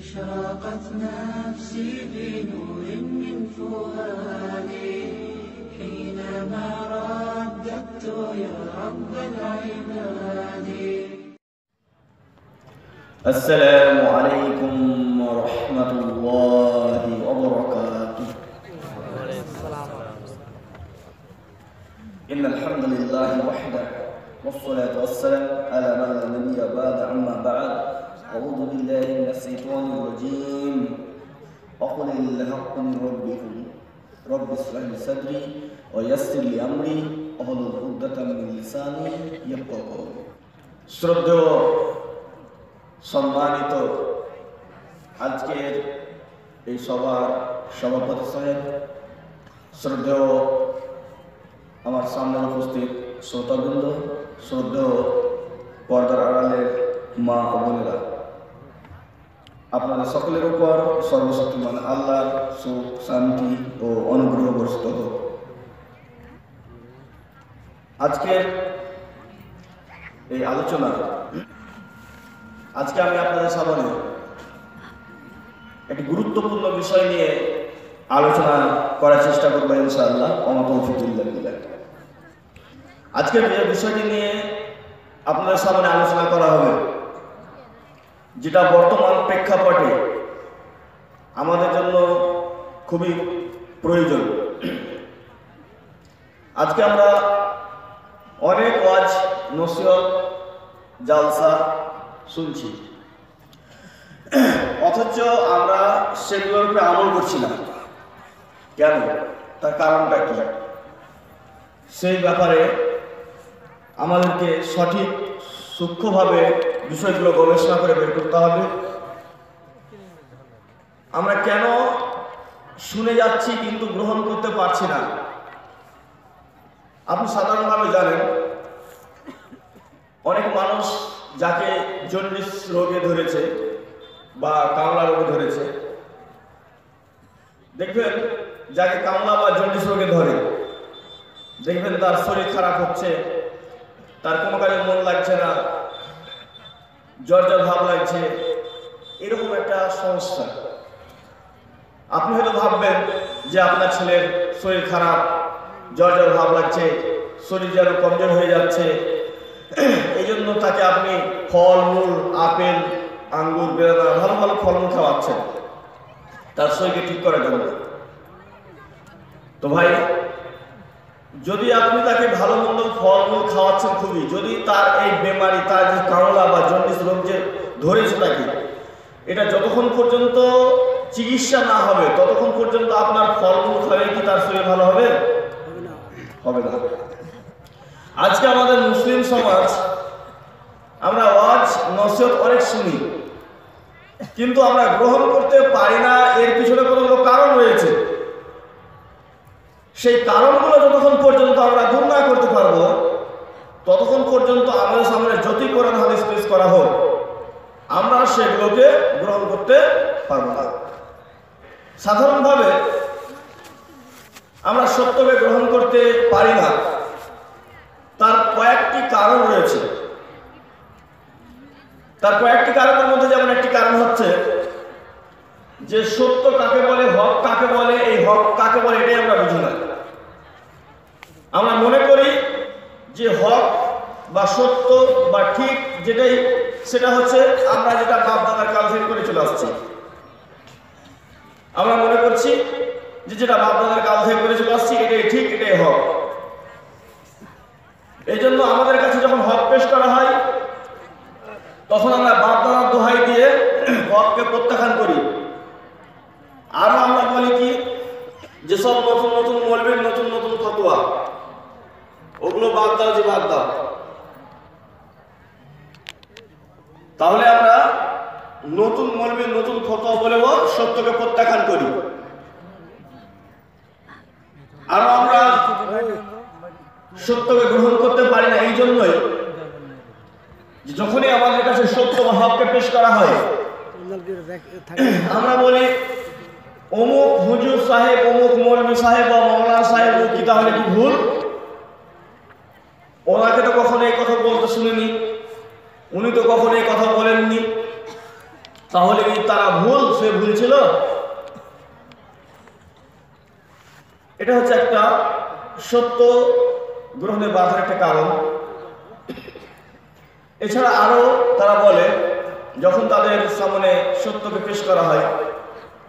أشرقت نفسي بنور من فؤادي. حينما رددت يا رب العباد. السلام عليكم ورحمة الله وبركاته. إن الحمد لله وحده والصلاة والسلام على من لا نبي بعد أما بعد. أعوذ بالله من الشيطان الرجيم وقل الحق من ربكم رب اشرح لي صدري ويسر لي أمري واحلل عقدة من لساني يفقهوا قولي শ্রদ্ধেয় সম্মানিত আজকের এই সভার সভাপতি সাহেব শ্রদ্ধেয় আমার সামনে উপস্থিত শ্রোতাবৃন্দ শ্রদ্ধেয় পর্দার আড়ালের মা ও বোনেরা আপনাদের সকলের উপর সর্বশক্তিমান আল্লাহর সুখ, শান্তি ও অনুগ্রহ বর্ষিত হোক। আজকের এই আলোচনা, আজকে আমি আপনাদের সামনে একটি গুরুত্বপূর্ণ বিষয় নিয়ে আলোচনা করার চেষ্টা করব ইনশাআল্লাহ অমত ফিতুল্লাহ আজকের বিষয়টি নিয়ে আপনাদের সামনে আলোচনা করা হবে যেটা বর্তমান প্রেক্ষাপটে আমাদের জন্য খুবই প্রয়োজন। আজকে আমরা অনেক ওয়াজ, নসিহত, জালসা শুনছি। অথচ আমরা সেগুলোর উপরে আমল করছি না কেন? তার কারণটা কি? সেই ব্যাপারে আমাদেরকে সঠিক, সূক্ষ্মভাবে বিষয়গুলো গবেষণা করে বের করতে হবে। আমরা কেন শুনে যাচ্ছি কিন্তু গ্রহণ করতে পারছি না? আপনি সাধারণভাবে জানেন, অনেক মানুষ যাকে জন্ডিস রোগে ধরেছে বা কামলা রোগে ধরেছে, দেখবেন যাকে কামলা বা জন্ডিস রোগে ধরে, দেখবেন তার শরীর খারাপ হচ্ছে, তার কোনো কাজে মন লাগছে না জ্বর ভাব লাগছে, এরকম একটা সমস্যা। আপনি হয়তো ভাববেন যে আপনার ছেলের শরীর খারাপ, জ্বর ভাব লাগছে, শরীর যেন কমজোর হয়ে যাচ্ছে। এই জন্য তাকে আপনি ফল, মূল, আপেল, আঙ্গুর, বেদানা, ভালো ভালো ফলমূল খাওয়াচ্ছেন। তার শরীরকে ঠিক করার জন্য। তো ভাই যদি আপনি তাকে ভালো মন্দ ফলমূল খাওয়াচ্ছেন খুবই যদি তার এই বেমারি তার যে কামলা বা জন্ডিস রোগ যে ধরেছে তাকে এটা যতক্ষণ পর্যন্ত চিকিৎসা না হবে ততক্ষণ পর্যন্ত আপনার ফলমূল খাওয়াই কি তার শরীর ভালো হবে? হবে না। আজকে আমাদের মুসলিম সমাজ আমরা ওয়াজ নসিহত অনেক শুনি কিন্তু আমরা গ্রহণ করতে পারি না এর পিছনে কোনো কারণ রয়েছে। সেই কারণগুলো যতক্ষণ পর্যন্ত আমরা দূর না করতে পারব, ততক্ষণ পর্যন্ত আমাদের সামনে যতই কোরআন হাদিস পেশ করা হোক। আমরা সেগুলোকে গ্রহণ করতে পারব না। সাধারণভাবে আমরা সত্যকে গ্রহণ করতে পারি না। তার কয়েকটি কারণ রয়েছে। তার কয়েকটি কারণের মধ্যে যেমন একটি কারণ হচ্ছে যে সত্য কাকে বলে, হক কাকে বলে, এই হক কাকে বলে এটাই আমরা বুঝি না। আমরা মনে করি যে হক বা সত্য বা ঠিক যেটাই, সেটা হচ্ছে আমরা যেটা বাপ দাদার কাল থেকে করে চলে আসছি। আমরা মনে করছি যে যেটা বাপ দাদার কাল থেকে করে চলে আসছি, এটাই ঠিক, এটাই হক। এই জন্য আমাদের কাছে যখন হক পেশ করা হয়, তখন আমরা বাপ দাদার দোহাই দিয়ে হককে প্রত্যাখ্যান করি। আরও আমরা বলি কি, যেসব নতুন নতুন মলবের নতুন নতুন ফতোয়া ওগুলো বাদ দাও যে বাদ দাও। তাহলে আমরা নতুন মর্মে নতুন ফতোয়া বলেও সত্যকে প্রত্যাখ্যান করি। আর আমরা সত্যকে গ্রহণ করতে পারি না এই জন্যই যখনই আমাদের কাছে সত্য বা হককে পেশ করা হয়, আমরা বলি, অমুক হুজুর সাহেব, অমুক মৌলবী সাহেব বা মৌলানা সাহেব কি তাহলে কি ভুল? ওনাকে তো কখনো এই কথা বলতে শুনিনি। উনি তো কখনো এই কথা বলেননি। তাহলে কি তারা ভুল? সে ভুল ছিল? এটা হচ্ছে একটা সত্য গ্রহণের বাধার একটা কারণ। এছাড়া আরও তারা বলে, যখন তাদের সামনে সত্যকে পেশ করা হয়,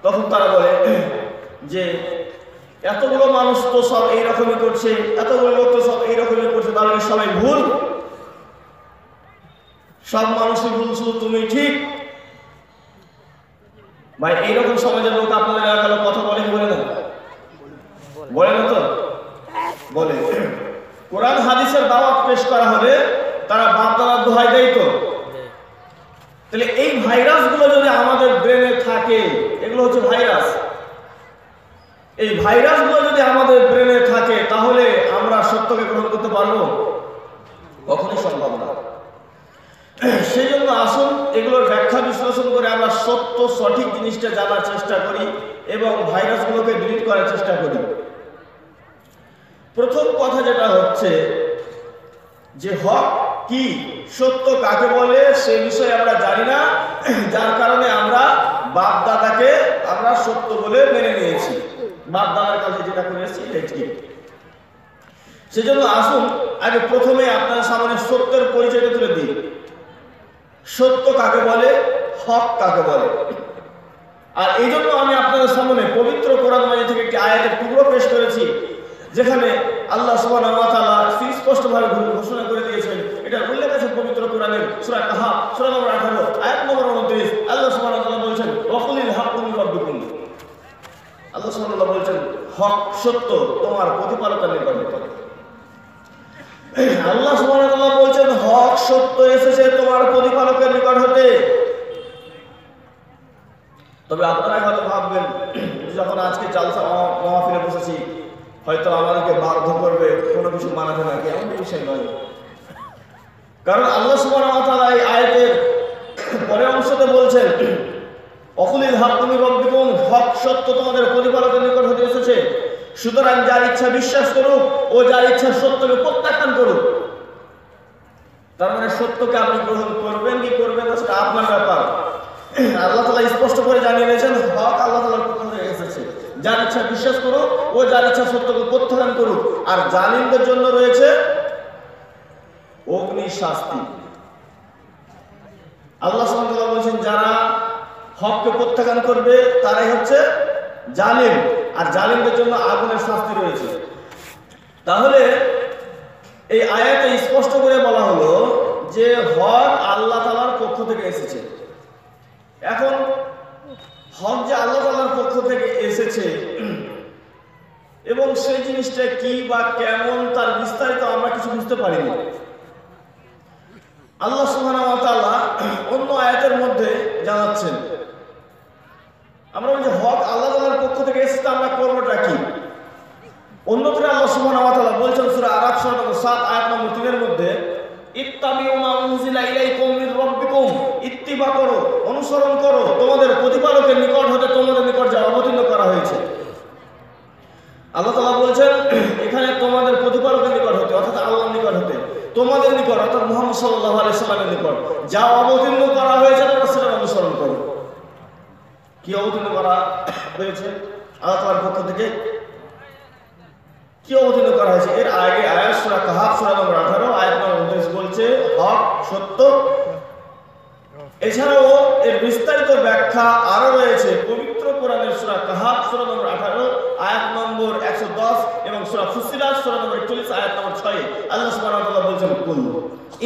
তখন তারা বলে যে এতগুলো মানুষ তো সব এইরকমই করছে, এতগুলো লোক তো সব এইরকমই করছে, তাহলে সবাই ভুল? সব মানুষই ভুল শুধু তুমি ঠিক? ভাই, এইরকম সমাজের লোক আপনাদের এলাকার কথা বলে বলে না বলে না তো? বলে। কোরআন, হাদিসের দাওয়াত পেশ করা হলে তারা বাপ দাদার দোহাই দেয় তো? তাহলে এই ভাইরাসগুলো যদি আমাদের ব্রেনে থাকে, এগুলো হচ্ছে ভাইরাস। এই ভাইরাসগুলো যদি আমাদের ব্রেনে থাকে, তাহলে আমরা সত্যকে গ্রহণ করতে পারব? কখনোই সম্ভব না। সেই জন্য আসুন, এগুলোর ব্যাখ্যা বিশ্লেষণ করে আমরা সত্য, সঠিক জিনিসটা জানার চেষ্টা করি এবং ভাইরাসগুলোকে ডিলিট করার চেষ্টা করি। প্রথম কথা যেটা হচ্ছে যে হক কি, সত্য কাকে বলে, সে বিষয়ে আমরা জানি না। যার কারণে আমরা বাপ দাদাকে আমরা সত্য বলে মেনে নিয়েছি। বাপ দাদার কাছে যেটা করে এসেছি এটাই সেজন্য আসুন, আগে প্রথমে আপনার সামনে সত্যের পরিচয়টা তুলে দিই। সত্য কাকে বলে? হক কাকে বলে? আর এই জন্য আমি আপনাদের সামনে পবিত্র কোরআন মাঝে থেকে একটি আয়াতের টুকরো পেশ করেছি, যেখানে আল্লাহ ওয়া সুস্পষ্টভাবে ঘোষণা করে দিয়েছেন। এটা উল্লেখ আছে পবিত্র কোরআনের সূরা কাহাফ, সূরা নম্বর 18 আয়াত নম্বর 29 আল্লাহ তাআলা বলেছেন মির রাব্বিকুম সুবহানাহু ওয়া হক সত্য তোমার প্রতিপালকের নিকট আল্লাহ সুবহানাহু বলছেন, হক সত্য এসেছে তোমার প্রতিপালকের নিকট হতে। তবে আপনারা হয়তো ভাববেন যখন আজকে জালসা মহাফিলে বসেছি, হয়তো আমাদেরকে বাধ্য করবে কোনো কিছু মানাতে না এমন বিষয় নয়। কারণ আল্লাহ সুবহানাহু ওয়া তাআলা এই আয়াতের পরের অংশতে বলছেন অকুলিল হক তুমি রব্বিকুম হক সত্য তোমাদের প্রতিপালকের নিকট হতে এসেছে। সুতরাং যার ইচ্ছা বিশ্বাস করুক, ও যার ইচ্ছা সত্যকে প্রত্যাখ্যান করুক। তার মানে সত্যকে আপনি গ্রহণ করবেন কি করবেন না, সেটা আপনার ব্যাপার। আল্লাহ তালা স্পষ্ট করে জানিয়ে দিয়েছেন, হক আল্লাহ তালার পক্ষ থেকে এসেছে। যার ইচ্ছা বিশ্বাস করুক, ও যার ইচ্ছা সত্যকে প্রত্যাখ্যান করুক। আর জালিমদের জন্য রয়েছে অগ্নি শাস্তি আল্লাহ বলছেন, যারা হককে প্রত্যাখ্যান করবে তারাই হচ্ছে জালিম। আর জালিমদের জন্য আগুনের শাস্তি রয়েছে। তাহলে এই আয়াতে স্পষ্ট করে বলা হলো যে হক আল্লাহ তালার পক্ষ থেকে এসেছে। এখন হক যে আল্লাহ তালার পক্ষ থেকে এসেছে, এবং সেই জিনিসটা কি বা কেমন তার বিস্তারিত আমরা কিছু বুঝতে পারিনি। আল্লাহ ওয়া অন্য আয়াতের মধ্যে জানাচ্ছেন আমরা বলি যে হক আল্লাহ তাআলার পক্ষ থেকে এসেছে আমরা করবোটা কি? অন্যত্র আল্লাহ ওয়া তাআলা বলছেন সূরা সূরা নম্বর 7 আয়াত নম্বর 3 এর মধ্যে ইত্তিবা করো, অনুসরণ করো, তোমাদের প্রতিপালকের নিকট হতে তোমাদের নিকট যা অবতীর্ণ করা হয়েছে। আল্লাহ বলছেন, এখানে তোমাদের প্রতিপালকের নিকট হতে, অর্থাৎ আল্লাহর নিকট হতে, তোমাদের নিকট অর্থাৎ মুহাম্মদ সাল্লাল্লাহু আলাইহি নিকট যা অবতীর্ণ করা হয়েছে, তোমরা সেটা অনুসরণ করো। কি অবতীর্ণ করা হয়েছে? আল্লাহ তাআলার পক্ষ থেকে কি অবতীর্ণ করা হয়েছে? এর আগে আয়াত সূরা কাহাফ, সূরা নম্বর 18 আয়াত নম্বর 29 বলছে, হক, সত্য। এছাড়াও এর বিস্তারিত ব্যাখ্যা আরও রয়েছে। পবিত্র কোরআনের সূরা কাহাফ, সূরা নম্বর 18 আয়াত নম্বর 110 এবং সূরা ফুসিলাত, সূরা নম্বর 41 আয়াত নম্বর 6 আল্লাহ তাআলা বলছেন, কুল,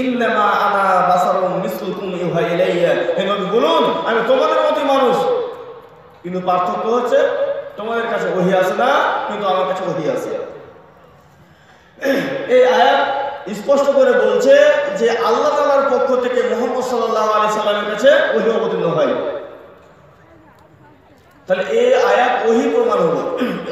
ইন্নামা আনা বাসারুম মিসলুকুম ইউহা ইলাইয়া। হে নবী, বলুন আমি তোমাদের মতই মানুষ কিন্তু পার্থক্য হচ্ছে তোমাদের কাছে ওহী আছে না, কিন্তু আমার কাছে ওহী আছে। এই আয়াত স্পষ্ট করে বলছে যে আল্লাহ তালার পক্ষ থেকে মোহাম্মদ সাল্লাহ আলি সাল্লামের কাছে ওহি অবতীর্ণ হয়। তাহলে এই আয়াত ওহি প্রমাণ হলো।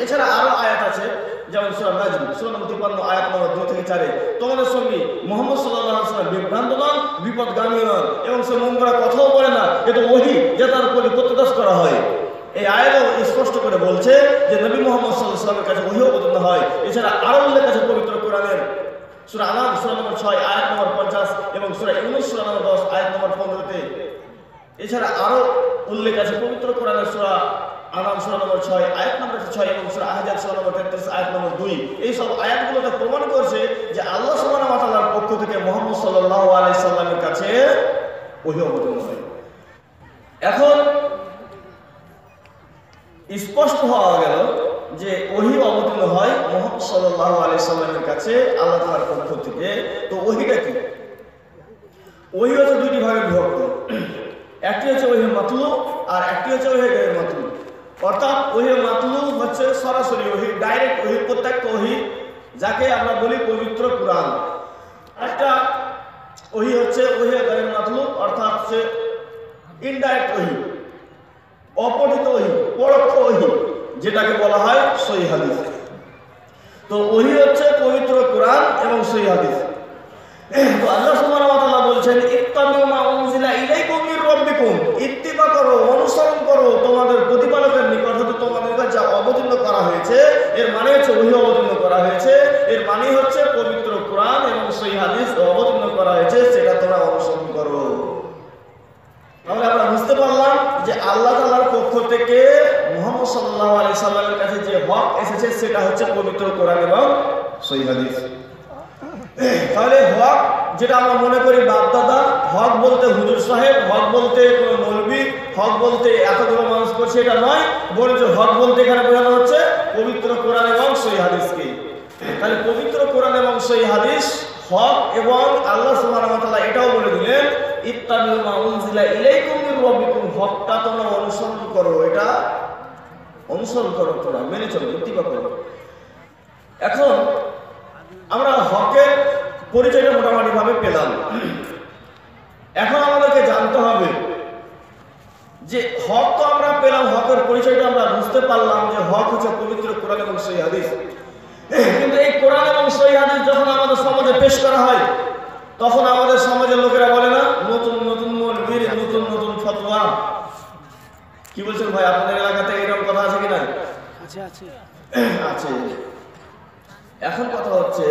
এছাড়া আরও আয়াত আছে, যেমন সুরা নাজম, সুরা নম্বর তিপ্পান্ন, আয়াত নম্বর দুই থেকে চারে, তোমাদের সঙ্গে মোহাম্মদ সাল্লাহ সাল্লাম বিভ্রান্ত নন, বিপদগামী নন, এবং সে মন করা কথাও বলে না এটা ওহি যে তার উপরে করা হয়। এই আয়াতও স্পষ্ট করে বলছে যে নবী মোহাম্মদ সাল্লাহ সাল্লামের কাছে ওহি অবতীর্ণ হয়। এছাড়া আরও উল্লেখ আছে পবিত্র কোরআনের। সূরা আনাম, সূরা নম্বর 6 আয়াত নম্বর 50 এবং সূরা ইউনূস, সূরা নম্বর 10 আয়াত নম্বর 15 তে এছাড়া আরও উল্লেখ আছে পবিত্র কোরআনের সূরা আনাম, সূরা নম্বর ছয়, আয়াত নম্বর ছয় এবং সূরা আহজাব, সূরা নম্বর তেত্রিশ, আয়াত নম্বর দুই। এই সব আয়াতগুলোতে প্রমাণ করছে যে আল্লাহ সুবহানাহু ওয়া তাআলার পক্ষ থেকে মুহাম্মদ সাল্লাল্লাহু আলাইহি সাল্লামের কাছে ওহী অবতীর্ণ হয়। এখন স্পষ্ট হওয়া গেল যে ওহি অবতীর্ণ হয় মোহাম্মদ আলাইহি সাল্লামের কাছে আল্লাহ তাআলার পক্ষ থেকে। তো ওহিটা কি? ওহি হচ্ছে দুটি ভাগে বিভক্ত। একটি হচ্ছে ওহি মাতলু আর একটি হচ্ছে ওহি গায়ের মাতলু অর্থাৎ ওহি মাতলু হচ্ছে সরাসরি ওহি, ডাইরেক্ট ওহি, প্রত্যক্ষ ওহি, যাকে আমরা বলি পবিত্র কোরআন। একটা ওহি হচ্ছে ওহি গায়ের মাতলু অর্থাৎ হচ্ছে ইনডাইরেক্ট ওহি। অপঠিত ওহি, পরোক্ষ ওহি, যেটাকে বলা হয় সহি হাদিস। তো ওহি হচ্ছে পবিত্র কোরআন এবং সহি হাদিস। তো আল্লাহ সুবহানাহু বলছেন, ইত্তাবিউ মা উনজিলা ইলাইকুম মির রাব্বিকুম। ইত্তিবা করো, অনুসরণ করো, তোমাদের প্রতিপালকের নিকট হতে তোমাদের কাছে যা অবতীর্ণ করা হয়েছে, এর মানে হচ্ছে ওহি অবতীর্ণ করা হয়েছে, এর মানে হচ্ছে পবিত্র কোরআন এবং সহি হাদিস অবতীর্ণ করা হয়েছে, সেটা তোমরা অনুসরণ করো। তাহলে আমরা বুঝতে পারলাম যে আল্লাহ তাআলার পক্ষ থেকে মুহাম্মদ সাল্লাহ আলি সাল্লামের কাছে যে হক এসেছে, সেটা হচ্ছে পবিত্র কোরআন এবং সহিহ হাদিস। তাহলে হক যেটা আমরা মনে করি বাপ দাদা হক বলতে হুজুর সাহেব, হক বলতে কোনো মৌলবি, হক বলতে এতগুলো মানুষ করছে এটা নয়, বরঞ্চ হক বলতে এখানে বোঝানো হচ্ছে পবিত্র কোরআন এবং সহিহ হাদিসকে। তাহলে পবিত্র কোরআন এবং সহিহ হাদিস, হক এবং আল্লাহ তাআলা এটাও বলে দিলেন ইত্তাবিউ মা উনজিলা হকটা তোমরা অনুসরণ করো, এটা অনুসরণ করো তোমরা, মেনে এখন আমরা হকের পরিচয়টা পেলাম। এখন আমাদেরকে জানতে হবে যে হক তো আমরা পেলাম, হকের পরিচয়টা আমরা বুঝতে পারলাম যে হক হচ্ছে পবিত্র কোরআন এবং হাদিস। কিন্তু এই কোরআন এবং হাদিস যখন আমাদের সমাজে পেশ করা হয়, তখন আমাদের সমাজের লোকেরা বলে না নতুন নতুন মৌলবীর নতুন নতুন ফতোয়া কি বলছেন ভাই? আপনাদের এলাকাতে এরকম কথা আছে কিনা আছে আছে। আছে। এখন কথা হচ্ছে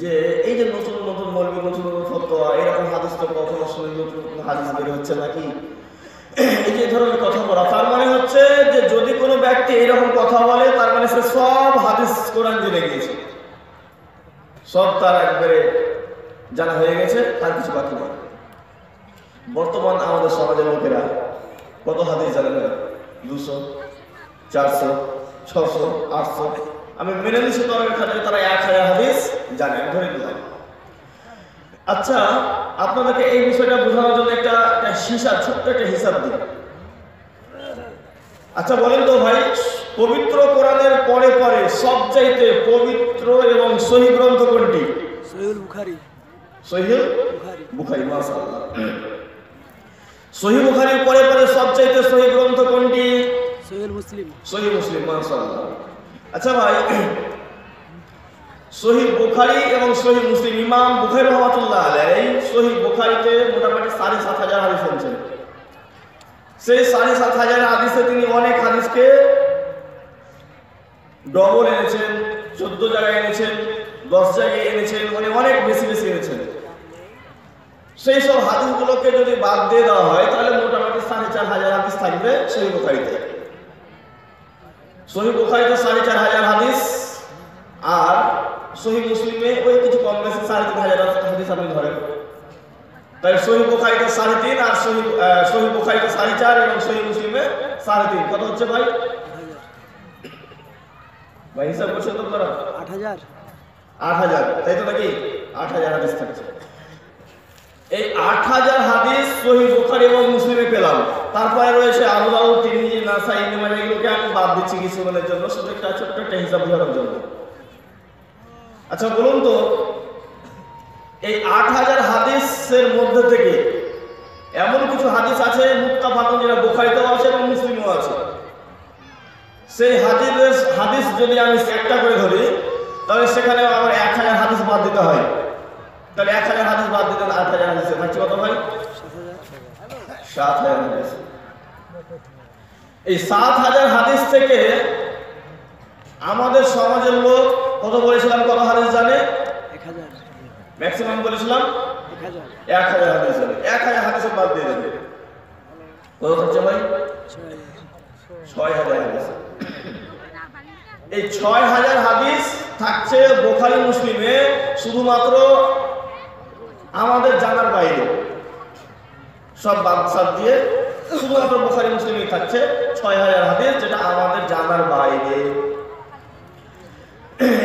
যে এই যে নতুন নতুন মৌলবী নতুন নতুন ফতোয়া এরকম হাদিস তো কখনো শুনে নতুন নতুন হাদিস বের হচ্ছে নাকি? এই যে ধরনের কথা বলা তার মানে হচ্ছে যে যদি কোনো ব্যক্তি এরকম কথা বলে তার মানে সে সব হাদিস কোরআন জেনে গিয়েছে। সব তার একবারে জানা হয়ে গেছে তার কিছু বাকি নেই। বর্তমান আমাদের সমাজের লোকেরা কত হাদিস জানে না দুশো চারশো ছশো আটশো। আমি মেনে নিচ্ছি তর্কের খাতে তারা এক হাজার হাদিস জানে আমি ধরে দিলাম আচ্ছা আপনাদেরকে এই বিষয়টা বোঝানোর জন্য একটা একটা হিসাব ছোট্ট একটা হিসাব দিই। আচ্ছা বলেন তো ভাই পবিত্র কোরআনের পরে পরে সবচাইতে পবিত্র এবং সহি গ্রন্থ কোনটি? সহিউল বুখারি। সহিহ বুখারি। বুখারি মাশাআল্লাহ। সহি বুখারির পরে পরে সবচাইতে সহি গ্রন্থ কোনটি? মুসলিম। সহি মুসলিম মাশাআল্লাহ। আচ্ছা ভাই সহি বুখারি এবং সহি মুসলিম ইমাম বুখারি রহমাতুল্লাহ আলাই সহি বুখারিতে মোটামুটি সাড়ে সাত হাজার হাদিস এনেছেন সেই সাড়ে সাত হাজার হাদিসে তিনি অনেক হাদিসকে ডবল এনেছেন চোদ্দ জায়গায় এনেছেন দশ জায়গায় এনেছেন মানে অনেক বেশি বেশি এনেছেন। সেই সব হাদিসগুলোকে যদি বাদ দিয়ে দেওয়া হয় তাহলে মোটামুটি সাড়ে চার হাজার থাকবে সহি বুখারিতে। সহি বুখারিতে সাড়ে চার হাজার হাদিস আর সহি মুসলিমে ওই কিছু কম বেশি সাড়ে তিন হাজার হাদিস আপনি ধরেন। তাই সহি বুখারিতে সাড়ে তিন আর সহি সহি বুখারিতে সাড়ে চার এবং সহি মুসলিমে সাড়ে তিন। কত হচ্ছে ভাই? ভাই হিসাব করছেন তো আট হাজার। আট হাজার। তাই তো নাকি? আট হাজার হাদিস থাকছে। এই আট হাজার হাদিস সহি বুখারি এবং মুসলিমে পেলাম। তারপরে রয়েছে আবু দাউদ তিরমিজি, নাসাই, ইবনে এগুলোকে আমি বাদ দিচ্ছি কিছুক্ষণের জন্য। শুধু একটা ছোট্ট একটা হিসাব বোঝানোর জন্য। আচ্ছা বলুন তো, এই আট হাজার হাদিসের মধ্যে থেকে এমন কিছু হাদিস আছে মুক্তাফাকুন যেটা বুখারিতেও আছে এবং মুসলিমও আছে? সেই হাদিস হাদিস যদি আমি একটা করে ধরি, তাহলে সেখানে আমার এক হাজার হাদিস বাদ দিতে হয়। তাহলে এক হাজার হাদিস বাদ দিতে আট হাজার হাদিস থাকছে কত ভাই? সাত হাজার হাদিস। এই সাত হাজার হাদিস থেকে আমাদের সমাজের লোক কত বলেছিলাম কত হাদিস জানে? ম্যাক্সিমাম বলেছিলাম? এক হাজার। হাদিস জানে। এক হাজার হাদিসে বাদ দিয়ে দেবে। কত থাকছে ভাই? ছয় হাজার হাদিস। এই ছয় হাজার হাদিস থাকছে বোখারি মুসলিমে শুধুমাত্র আমাদের জানার বাইরে। সব বাদশাহ দিয়ে শুধুমাত্র বোখারি মুসলিমই থাকছে, ছয় হাজার হাদিস যেটা আমাদের জানার বাইরে।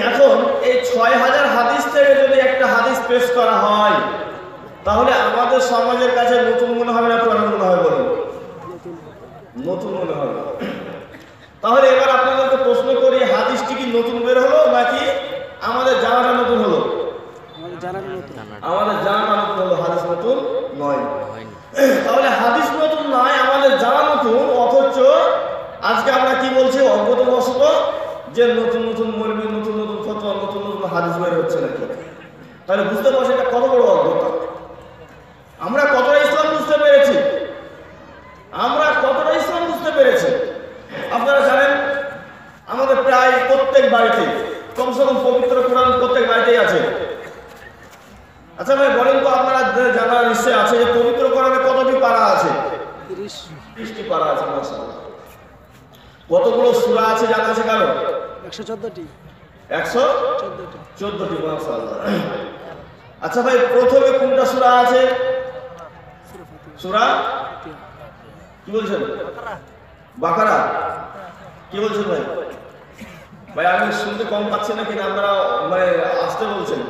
এখন এই ছয় হাজার হাদিস থেকে যদি একটা হাদিস পেশ করা হয়, তাহলে আমাদের সমাজের কাছে নতুন মনে হবে না পুরানো মনে হবে বলুন? নতুন নতুন মনে হবে। তাহলে এবার আপনাদেরকে প্রশ্ন করি, হাদিসটি কি নতুন বের হলো নাকি আমাদের জানাটা নতুন হলো? আমাদের জানার নতুন আমাদের নতুন হলো হাদিস নয়। তাহলে হাদিস নতুন নয় আমাদের জানা নতুন অথচ আজকে আমরা কি বলছি? অজ্ঞত বশত যে নতুন নতুন মরবি নতুন নতুন ফতোয়া নতুন নতুন হাদিস বের হচ্ছে নাকি? তাহলে বুঝতে পারছি এটা কত বড় অজ্ঞতা আমরা কতটা ইসলাম বুঝতে পেরেছি? আমরা কতটা ইসলাম বুঝতে পেরেছি? আপনারা জানেন আমাদের প্রায় প্রত্যেক বাড়িতে কমসে কম পবিত্র কোরআন প্রত্যেক বাড়িতেই আছে। আচ্ছা ভাই বলেন তো আপনারা জানা নিশ্চয় আছে যে পবিত্র কোরআনে কতটি পারা আছে? তিরিশ। ত্রিশটি পারা আছে কতগুলো সূরা আছে জানা আছে কারও? একশো চোদ্দটি। একশো চোদ্দটি। আচ্ছা ভাই প্রথমে কোনটা সূরা আছে? সূরা কি বলছেন? বাকারা। কি বলছেন ভাই? ভাই আমি শুনতে কম পাচ্ছি না কিনা আপনারা মানে আসতে বলছেন।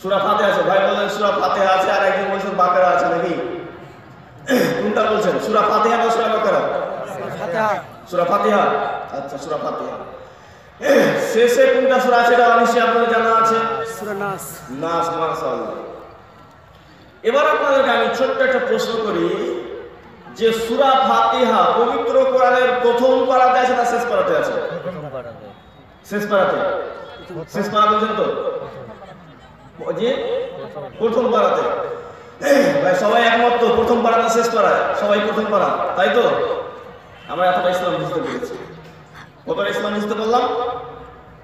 সুরা ফাতে আছে ভাই বললেন সুরা ফাতে আছে আর একজন বলছেন বাকারা আছে নাকি? কোনটা বলছেন? সুরা ফাতিহা না সুরা বাকারা? সুরা ফাতিহা? আচ্ছা সুরা ফাতিহা। শেষে কোনটা সুরা আছে এটা অবশ্যই আপনাদের জানা আছে। সুরা নাস। নাস মাশাআল্লাহ। এবার আপনাদেরকে আমি ছোট্ট একটা প্রশ্ন করি যে সুরা ফাতিহা পবিত্র কোরআনের প্রথম পারাতে আছে না শেষ পারাতে আছে? শেষ পারাতে। শেষ পারা বলছেন তো? প্রথম পারাতে ভাই, সবাই একমত প্রথম শেষ পারা সবাই প্রথম পারা তাই তো? আমরা এতটা ইসলাম বুঝতে পেরেছি। কতটা ইসলাম বুঝতে পারলাম?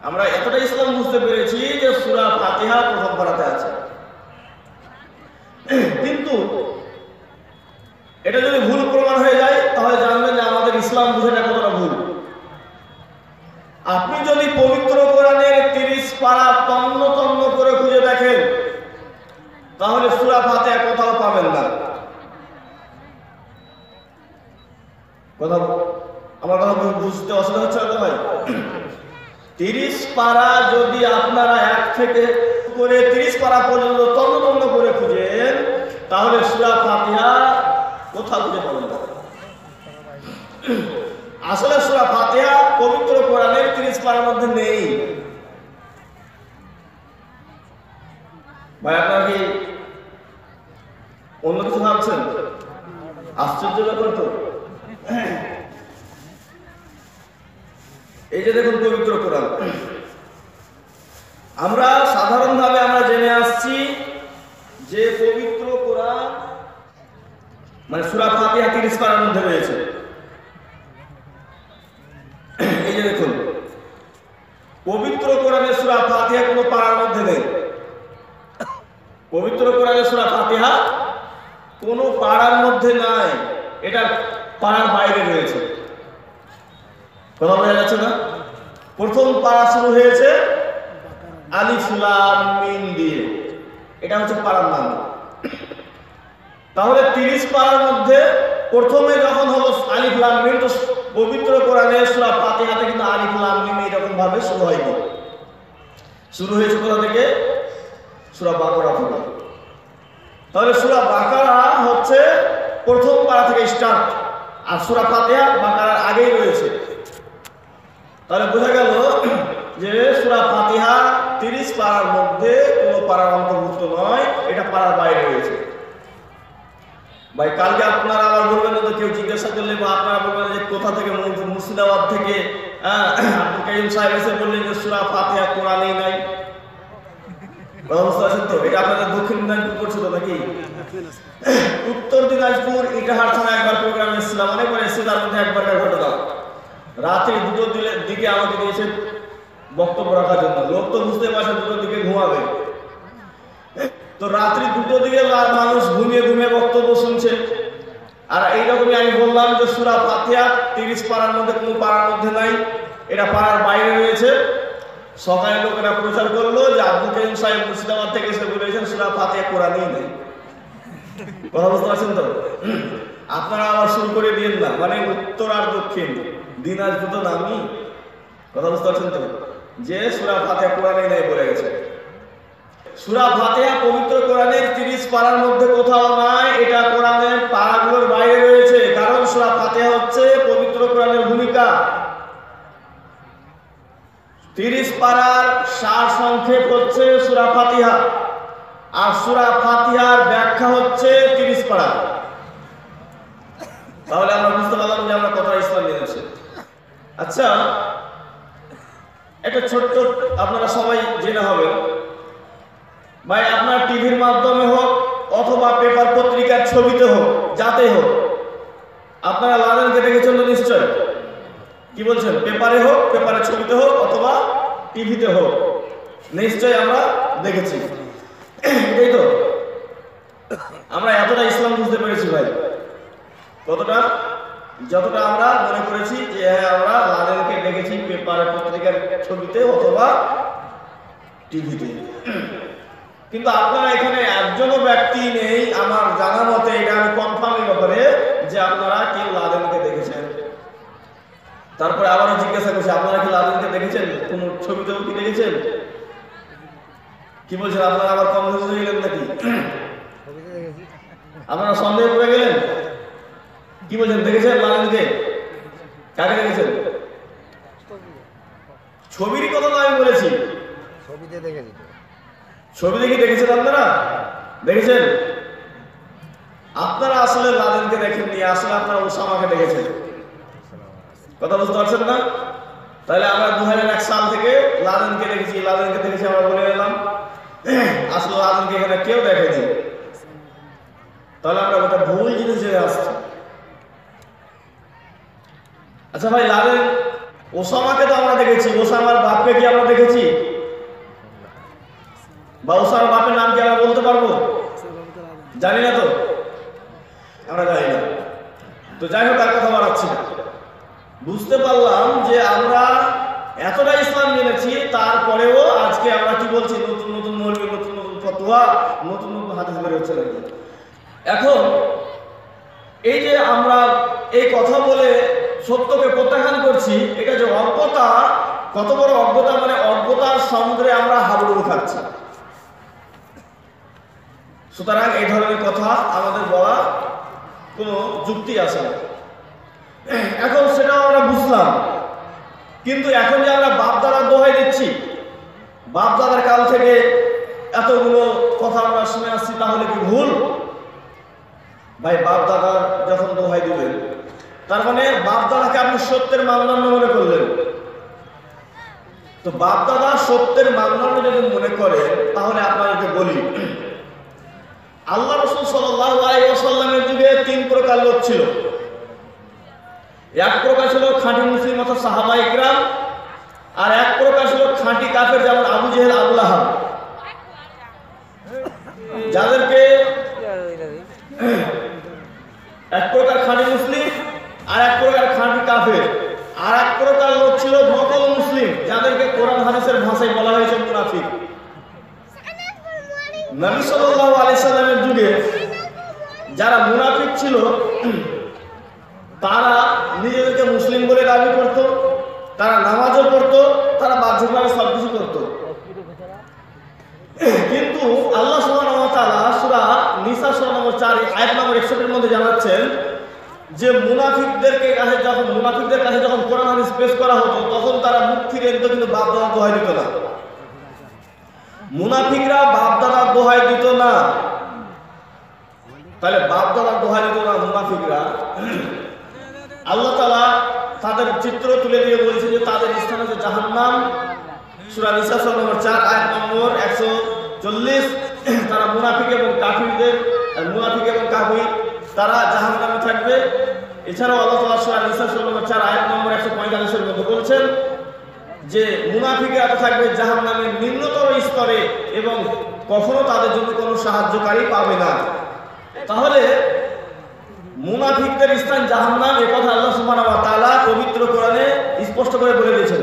আমরা এতটা ইসলাম বুঝতে পেরেছি যে সুরা ফাতিহা প্রথম পারাতে আছে। কিন্তু এটা যদি ভুল প্রমাণ হয়ে যায়, তাহলে জানবেন যে আমাদের ইসলাম বুঝাটা কতটা ভুল। আপনি যদি পবিত্র কোরআনের তিরিশ পাড়া তন্ন তন্ন তাহলে সুরা ফাতে কোথাও পাবেন না। কথা আমার কথা বুঝতে অসুবিধা হচ্ছে না ভাই তিরিশ পারা যদি আপনারা এক থেকে করে তিরিশ পারা পর্যন্ত তন্ন তন্ন করে খুঁজেন, তাহলে সুরা ফাতিহা কোথাও খুঁজে পাবেন না। আসলে সুরা ফাতিহা পবিত্র কোরআনের তিরিশ পারার মধ্যে নেই। ভাই, আপনারা কি অন্য কিছু ভাবছেন? আশ্চর্য ব্যাপার তো। এই যে দেখুন পবিত্র কোরআন। আমরা সাধারণভাবে আমরা জেনে আসছি যে পবিত্র কোরআন মানে সুরা ফাতিহা তিরিশ পারার মধ্যে রয়েছে এই যে দেখুন পবিত্র কোরআনের সুরা ফাতিহা কোনো পাড়ার মধ্যে নেই পবিত্র কোরআনের সুরা ফাতিহা কোনো পাড়ার মধ্যে নাই। এটা পাড়ার বাইরে রয়েছে। কথা বোঝা যাচ্ছে না? প্রথম পাড়া শুরু হয়েছে আলিফ লাম মিম দিয়ে। এটা হচ্ছে পাড়ার নাম। তাহলে তিরিশ পাড়ার মধ্যে প্রথমে যখন হলো আলিফ লাম মিম, তো পবিত্র কোরআনে সূরা ফাতিহাতে কিন্তু আলিফ লাম মিম এরকম ভাবে শুরু হয়নি। শুরু হয়েছে কোথা থেকে? সূরা বাকারা থেকে তাহলে সূরা বাকারা হচ্ছে প্রথম পাড়া থেকে স্টার্ট আর সুরা ফাতেহা বাকারার আগেই রয়েছে। তাহলে বোঝা গেল যে সুরা ফাতিহা তিরিশ পাড়ার মধ্যে কোনো পাড়ার অন্তর্ভুক্ত নয় এটা পাড়ার বাইরে রয়েছে। ভাই কালকে আপনারা আবার বলবেন না তো কেউ জিজ্ঞাসা করলে বা আপনারা বলবেন যে কোথা থেকে মুর্শিদাবাদ থেকে আহ, আব্দুল কাইম সাহেব এসে বললেন যে সুরা ফাতিহা কোরআনেই নাই। তো? এটা আপনাদের দক্ষিণ দিনাজপুর নাকি? উত্তর দিনাজপুর একবার এসেছিলাম রাত্রি দুটো দিকে আমাকে দিয়েছে বক্তব্য রাখার জন্য। লোক তো দিকে ঘুমাবে। তো রাত্রি দুটো দিকে মানুষ ঘুমিয়ে ঘুমিয়ে বক্তব্য শুনছে। আর এইরকমই আমি বললাম যে সুরা ফাতিহা তিরিশ পাড়ার মধ্যে কোনো পাড়ার মধ্যে নাই। এটা পাড়ার বাইরে রয়েছে। সকালে লোকেরা প্রচার করল যে আব্দুল করিম সাহেব মুর্শিদাবাদ থেকে এসে বলেছেন সুরা ফাতিহা কোরআনই নেই। কথা বুঝতে পারছেন তো? আপনারা আবার শুরু করে দিন না মানে উত্তর আর দক্ষিণ দিনাজপুর তো নামি কথা বুঝতে পারছেন তো? যে সুরা ফাতিহা কোরআনই নেই বলে গেছে। সুরা ফাতিহা পবিত্র কোরআনের 30 পারার মধ্যে কোথাও নাই, এটা কোরআনের পারাগুলোর বাইরে রয়েছে। কারণ সুরা ফাতিহা হচ্ছে পবিত্র কোরআনের ভূমিকা। 30 পাড়ার সার সংক্ষেপ হচ্ছে সুরা ফাতিহা। আর সুরা ফাতিহার ব্যাখ্যা হচ্ছে তিরিশ পাড়া। তাহলে আমরা বুঝতে পারলাম যে আমরা কতটা ইসলাম জেনেছি আচ্ছা একটা ছোট্ট আপনারা সবাই জেনে হবেন। ভাই, আপনার টিভির মাধ্যমে হোক অথবা পেপার পত্রিকার ছবিতে হোক, যাতে হোক, আপনারা লাদেনকে দেখেছেন তো নিশ্চয় কি বলছেন? পেপারে হোক পেপারের ছবিতে হোক অথবা টিভিতে হোক। নিশ্চয় আমরা দেখেছি। এটাই তো, আমরা এতটা ইসলাম বুঝতে পেরেছি ভাই। কতটা? যতটা আমরা মনে করেছি যে হ্যাঁ আমরা লাদেনকে দেখেছি পেপারে, পত্রিকার ছবিতে অথবা টিভিতে। কিন্তু আপনারা এখানে একজনও ব্যক্তি নেই আমার জানা মতে, এটা আমি কনফার্মের ব্যাপারে যে আপনারা কেউ লাদেনকে দেখেছেন। তারপরে আবারও জিজ্ঞাসা করছি আপনারা কি লাদেনকে দেখেছেন? কোন ছবিতেও কি দেখেছেন? কি বলছেন আপনারা আবার কম হয়ে গেলেন নাকি? আপনারা সন্দেহ করে গেলেন? কি বলছেন দেখেছেন লাদেনকে কাকে দেখেছেন? ছবির কথা তো আমি বলেছি। ছবিতে দেখেছি দেখে দেখেছেন আপনারা? দেখেছেন? আপনারা আসলে লাদেনকে দেখেননি আসলে আপনারা ওসামাকে দেখেছেন। কথা বুঝতে পারছেন না? তাহলে আমরা দু হাজার এক সাল থেকে লাদেনকে দেখেছি লাদেনকে দেখেছি আমরা বলে এলাম। আসলে লাদেনকে এখানে কেউ দেখেনি। তাহলে আমরা ওটা ভুল জিনিস জেনে আসছি। আচ্ছা ভাই লাদেন ওসামাকে তো আমরা দেখেছি। ওসামার বাপকে কি আমরা দেখেছি? বা ওসামার বাপের নাম কি আমরা বলতে পারব? জানি না তো। আমরা জানি না। তো যাই হোক তার কথা বাড়াচ্ছি না। বুঝতে পারলাম যে আমরা এতটা ইসলাম জেনেছি তারপরেও আজকে আমরা কি বলছি? নতুন নতুন মৌলবী, নতুন নতুন ফতোয়া, নতুন নতুন হাতে বের হচ্ছে এখন এই যে আমরা এই কথা বলে সত্যকে প্রত্যাখ্যান করছি, এটা যে অজ্ঞতা, কত বড় অজ্ঞতা মানে অজ্ঞতার সমুদ্রে আমরা হাবুডুবু খাচ্ছি। সুতরাং এই ধরনের কথা আমাদের বলা কোনো যুক্তি আছে না। এখন সেটাও আমরা বুঝলাম। কিন্তু এখন যে আমরা বাপদাদার দোহাই দিচ্ছি। বাপদাদার কাল থেকে এতগুলো কথা আমরা শুনে আসছি, তাহলে কি ভুল? ভাই বাপদাদার যখন দোহাই দিবেন, তার মানে বাপদাদাকে আপনি সত্যের মানদণ্ড মনে করলেন। তো বাপদাদা সত্যের মানদণ্ড যদি মনে করে তাহলে আপনাদেরকে বলি, আল্লাহ রসুল সাল্লাহ সাল্লামের যুগে তিন প্রকার লোক ছিল। এক প্রকার ছিল খাঁটি মুসলিম অর্থাৎ সাহাবা ইকরাম, আর এক প্রকার ছিল খাঁটি কাফের যেমন আবু জেহেল, আবুল আহাব। যাদেরকে এক প্রকার খাঁটি মুসলিম, আর এক প্রকার খাঁটি কাফের। আর এক প্রকার লোক ছিল নকল মুসলিম, যাদেরকে কোরআন হাদিসের ভাষায় বলা হয়েছে মুনাফিক। নবী সাল্লাল্লাহু আলাইহি সাল্লামের যুগে যারা মুনাফিক ছিল তারা নিজেদেরকে মুসলিম বলে দাবি করত, তারা নামাজও পড়তো, তারা বাহ্যিকভাবে সবকিছু করত। কিন্তু আল্লাহ সূরা নিসা সূরা নম্বর 4 আয়াত নম্বর 61 এর মধ্যে জানাচ্ছেন যে মুনাফিকদেরকে কাছে যখন, মুনাফিকদের কাছে যখন কোরআন হাদিস পেশ করা হতো, তখন তারা মুখ ফিরে দিত কিন্তু বাপ দাদা দোহাই দিত না। মুনাফিকরা বাপ দাদার দোহাই দিত না। তাহলে বাপ দাদার দোহাই দিত না মুনাফিকরা? আল্লাহ তালা তাদের চিত্র তুলে দিয়ে বলছে যে তাদের স্থান হচ্ছে জাহান্নাম। সুরা নিসা নম্বর চার, আয়াত নম্বর একশো চল্লিশ। তারা মুনাফিক এবং কাফিরদের মুনাফিক এবং কাফির, তারা জাহান্নামে থাকবে। এছাড়াও আল্লাহ তালা সুরা নিসা নম্বর চার, আয়াত নম্বর একশো পঁয়তাল্লিশের মধ্যে বলছেন যে মুনাফিকরা তো থাকবে জাহান্নামের নিম্নতর স্তরে এবং কখনো তাদের জন্য কোনো সাহায্যকারী পাবে না। তাহলে মুনাফিকদের স্থান জাহান্নাম, এ কথা আল্লাহ সুবহানাহু ওয়া তাআলা পবিত্র কোরআনে স্পষ্ট করে বলে দিয়েছেন।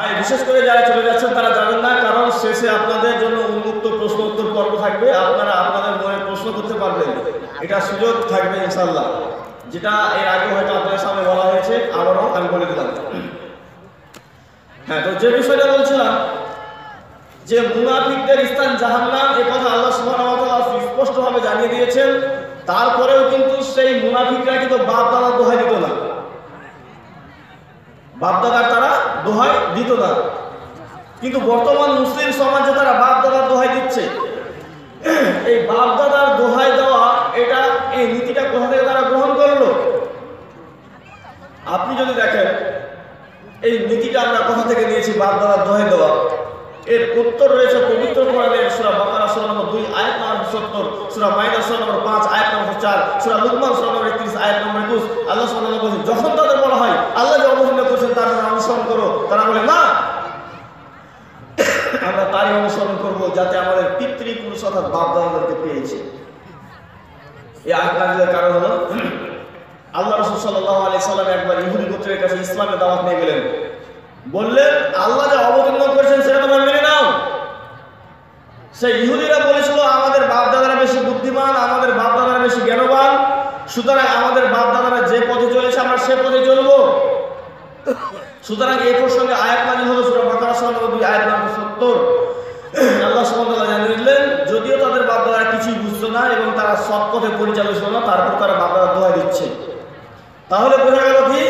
আর বিশেষ করে যারা চলে যাচ্ছেন, তারা যাবেন না, কারণ শেষে আপনাদের জন্য উন্মুক্ত প্রশ্ন উত্তর পর্ব থাকবে। আপনারা আপনাদের মনে প্রশ্ন করতে পারবেন। এটা সুযোগ থাকবে ইনশাআল্লাহ। যেটা এর আগে হয়তো আপনাদের সামনে বলা হয়েছে, আবারও আমি বলে দিলাম। হ্যাঁ তো যে বিষয়টা বলছিলাম, যে মুনাফিকদের স্থান জাহান্নাম, এ কথা আল্লাহ সুবহানাহু ওয়া তাআলা স্পষ্টভাবে জানিয়ে দিয়েছেন। তারপরেও কিন্তু সেই মুনাফিকরা কিন্তু বাপ দাদার দোহাই দিত না। বাপ দাদার তারা দোহাই দিত না। কিন্তু বর্তমান মুসলিম সমাজে তারা বাপ দাদার দোহাই দিচ্ছে। এই বাপ দাদার দোহাই দেওয়া, এটা এই নীতিটা কোথা থেকে তারা গ্রহণ করল? আপনি যদি দেখেন, এই নীতিটা আমরা কোথা থেকে নিয়েছি বাপ দাদার দোহাই দেওয়া? এর উত্তর রয়েছে পবিত্র কোরআনের সূরা সূরা নম্বর 2 আয়াত নম্বর 70 সূরা মাইদা সূরা নম্বর 5 আয়াত নম্বর 4 সূরা লুকমান সূরা নম্বর 31 আয়াত নম্বর 21 আল্লাহ সুবহানাহু ওয়া যখন তাদের বলা আল্লাহ যে অবহেলা করেছেন, তার অনুসরণ করো। তারা বলে, না। আমরা তারই অনুসরণ করব যাতে আমাদের পিতৃপুরুষ অর্থাৎ বাপ দাদাদেরকে পেয়েছে। এই আয়াত কারণ হলো, আল্লাহ রাসূল সাল্লাল্লাহু আলাইহি সাল্লাম একবার ইহুদি গোত্রের কাছে ইসলামের দাওয়াত নিয়ে গেলেন। বললেন, আল্লাহ যা অবতীর্ণ করেছেন সেটা তোমরা মেনে নাও সেই ইহুদিরা বলেছিল, আমাদের বাপ দাদারা বেশি বুদ্ধিমান, আমাদের বাপ দাদারা বেশি জ্ঞানবান। সুতরাং আমাদের বাপ দাদারা যে পথে চলেছে, আমরা সে পথে চলবো। সুতরাং এই প্রসঙ্গে আয়াত নাজিল হলো সূরা বাকারা সূরা নম্বর 2 আয়াত নম্বর 70 আল্লাহ তাআলা জানিয়ে দিলেন যদিও তাদের বাপ দাদারা কিছুই বুঝতো না এবং তারা সৎ পথে পরিচালিত না, তারপর তারা বাপ দাদা দোহাই দিচ্ছে। তাহলে বোঝা গেল কি?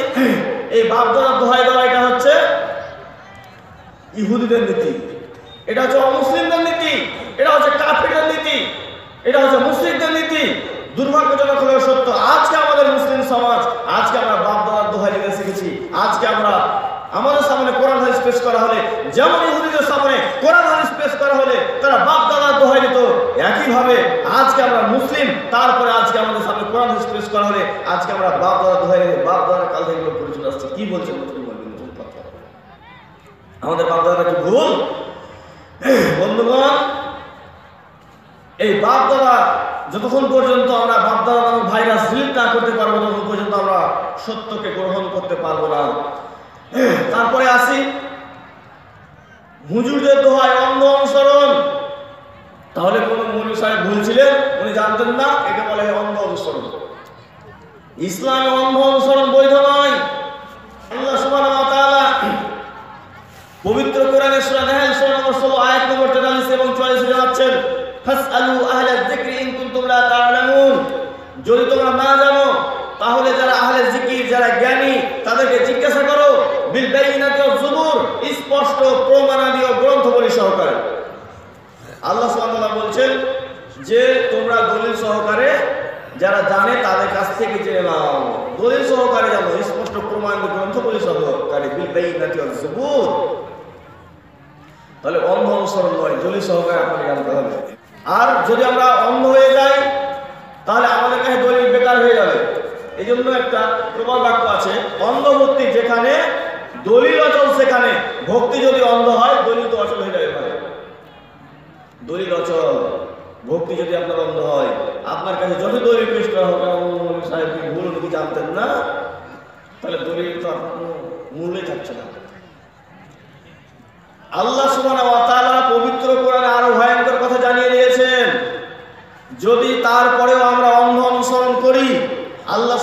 এই বাপ দাদা দোহাই দেওয়া এটা হচ্ছে ইহুদিদের নীতি। এটা হচ্ছে অমুসলিমদের নীতি, এটা হচ্ছে কাফিরদের নীতি, এটা হচ্ছে মুসলিমদের নীতি। দুর্ভাগ্যজনক হলেও সত্য, আজকে আমাদের মুসলিম সমাজ, আজকে আমরা বাপ দাদার দোহাই দিতে শিখেছি। আজকে আমরা আমাদের সামনে কোরআন হাদিস পেশ করা হলে, যেমন ইহুদিদের সামনে কোরআন হাদিস পেশ করা হলে তারা বাপ দাদার দোহাই দিত, একইভাবে আজকে আমরা মুসলিম, তারপরে আজকে আমাদের সামনে কোরআন হাদিস পেশ করা হলে, আজকে আমরা বাপ দাদার দোহাই বাপ দাদার কাল থেকে করে আসছে। কি বলছেন মুসলিম আমাদের বাপ দাদারা কি ভুল? বন্ধুগণ, এই বাপ দাদা যতক্ষণ পর্যন্ত আমরা বাপ দাদা নামক ভাইরাস ডিলিট না করতে পারব, ততক্ষণ পর্যন্ত আমরা সত্যকে গ্রহণ করতে পারব না। তারপরে আসি, হুজুরদের দোহায় অন্ধ অনুসরণ। তাহলে কোন মৌলী সাহেব ভুল উনি জানতেন না, একে বলে অন্ধ অনুসরণ। ইসলামে অন্ধ অনুসরণ বৈধ নয় আল্লাহ সুবহানাহু ওয়া তাআলা পবিত্র কোরআনের সূরা নাহল সূরা নম্বর 16 আয়াত নম্বর 43 এবং 44 জানাচ্ছেন ফাসআলু আহলা যিকরি ইন কুনতুম লা তা'লামুন। যদি তোমরা না জানো, তাহলে যারা আহলে জিকির যারা জ্ঞানী, তাদেরকে জিজ্ঞাসা করো, বিল বাইনাতি ওয়াজ জুবুর স্পষ্ট প্রমাণাদি ও গ্রন্থবলী সহকারে। আল্লাহ সুবহানাহু ওয়া বলছেন যে, তোমরা দলিল সহকারে যারা জানে, তাদের কাছ থেকে জেনে নাও। দলিল সহকারে জানো, স্পষ্ট প্রমাণ গ্রন্থবলী সহকারে বিল বাইনাতি ওয়াজ জুবুর তাহলে অন্ধ অনুসরণ নয়, দলিল সহকারে আপনাকে জানতে হবে। আর যদি আমরা অন্ধ হয়ে যাই, তাহলে আমাদের কাছে দলিল বেকার হয়ে যাবে। এই জন্য একটা প্রবল বাক্য আছে, অন্ধ ভক্তি যেখানে, দলিল অচল সেখানে। ভক্তি যদি অন্ধ হয়, দলিল তো অচল হয়ে যাবে ভাই। দলিল অচল, ভক্তি যদি আপনার অন্ধ হয়, আপনার কাছে যত দলিল পেশ করা হোক সাহেব ভুল কি জানতেন না? তাহলে দলিল তো আপনার কোনো মূল্যই থাকছে না। আল্লাহ ওয়া পবিত্র কোরআনে আরও ভয়ঙ্কর যদি তারপরেও আমরা অন্ধ অনুসরণ করি, আল্লাহ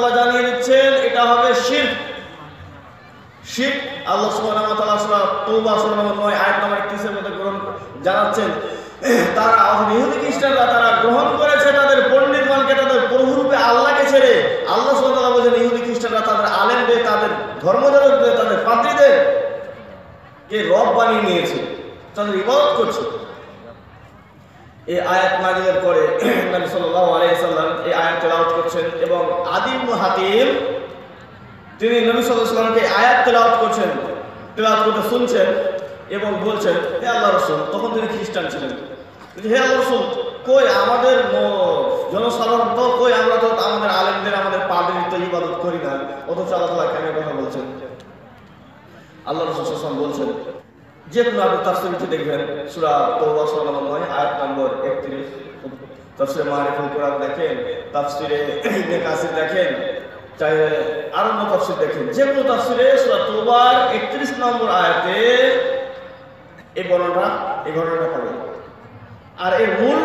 ওয়া জানিয়ে দিচ্ছেন, এটা হবে শিরক। শিরক আল্লাহ সূরা নম্বর 9 আয়াত নম্বর 31 মধ্যে গ্রহণ জানাচ্ছেন তারা ইহুদি খ্রিস্টানরা তারা গ্রহণ করেছে তাদের পণ্ডিতগণকে তাদের প্রভুরূপে আল্লাহকে ছেড়ে। আল্লাহ তাআলা বলেন ইহুদি খ্রিস্টানরা তাদের আলেমদের, তাদের ধর্মযাজকদের তাদের পাদ্রীদের কে রব বানিয়ে নিয়েছে, তাদের ইবাদত করছে। এই আয়াত নাজিলের পরে নবী সাল্লাল্লাহু আলাইহি সাল্লাম এই আয়াত তেলাওয়াত করছেন এবং আদিম হাতিম তিনি নবী আলাইহি সাল্লামকে আয়াত তেলাওয়াত করছেন, তেলাওয়াত করতে শুনছেন এবং বলছেন, হে আল্লাহ রাসূল তখন তিনি খ্রিস্টান ছিলেন। হে আল্লাহ রাসূল, কই আমাদের জনসাধারণ তো কই আমরা তো আমাদের আলেমদের, আমাদের পাদ্রীর তো ইবাদত করি না, অথচ আল্লাহ তাআলা কেন কথা বলছেন? আল্লাহ রসুল বলছেন যে কোনো আপনি তাফসিরটি দেখবেন সূরা তওবা সূরা 9 আয়াত নম্বর 31 তাফসিরে মারিফুল কোরআন দেখেন, তাফসিরে ইবনে কাসির দেখেন চাই আরও অন্য তাফসির দেখেন। যে কোনো তাফসিরে সূরা তওবার 31 নম্বর আয়াতে এই বর্ণনা, এই ঘটনাটা পাবেন আর এর মূল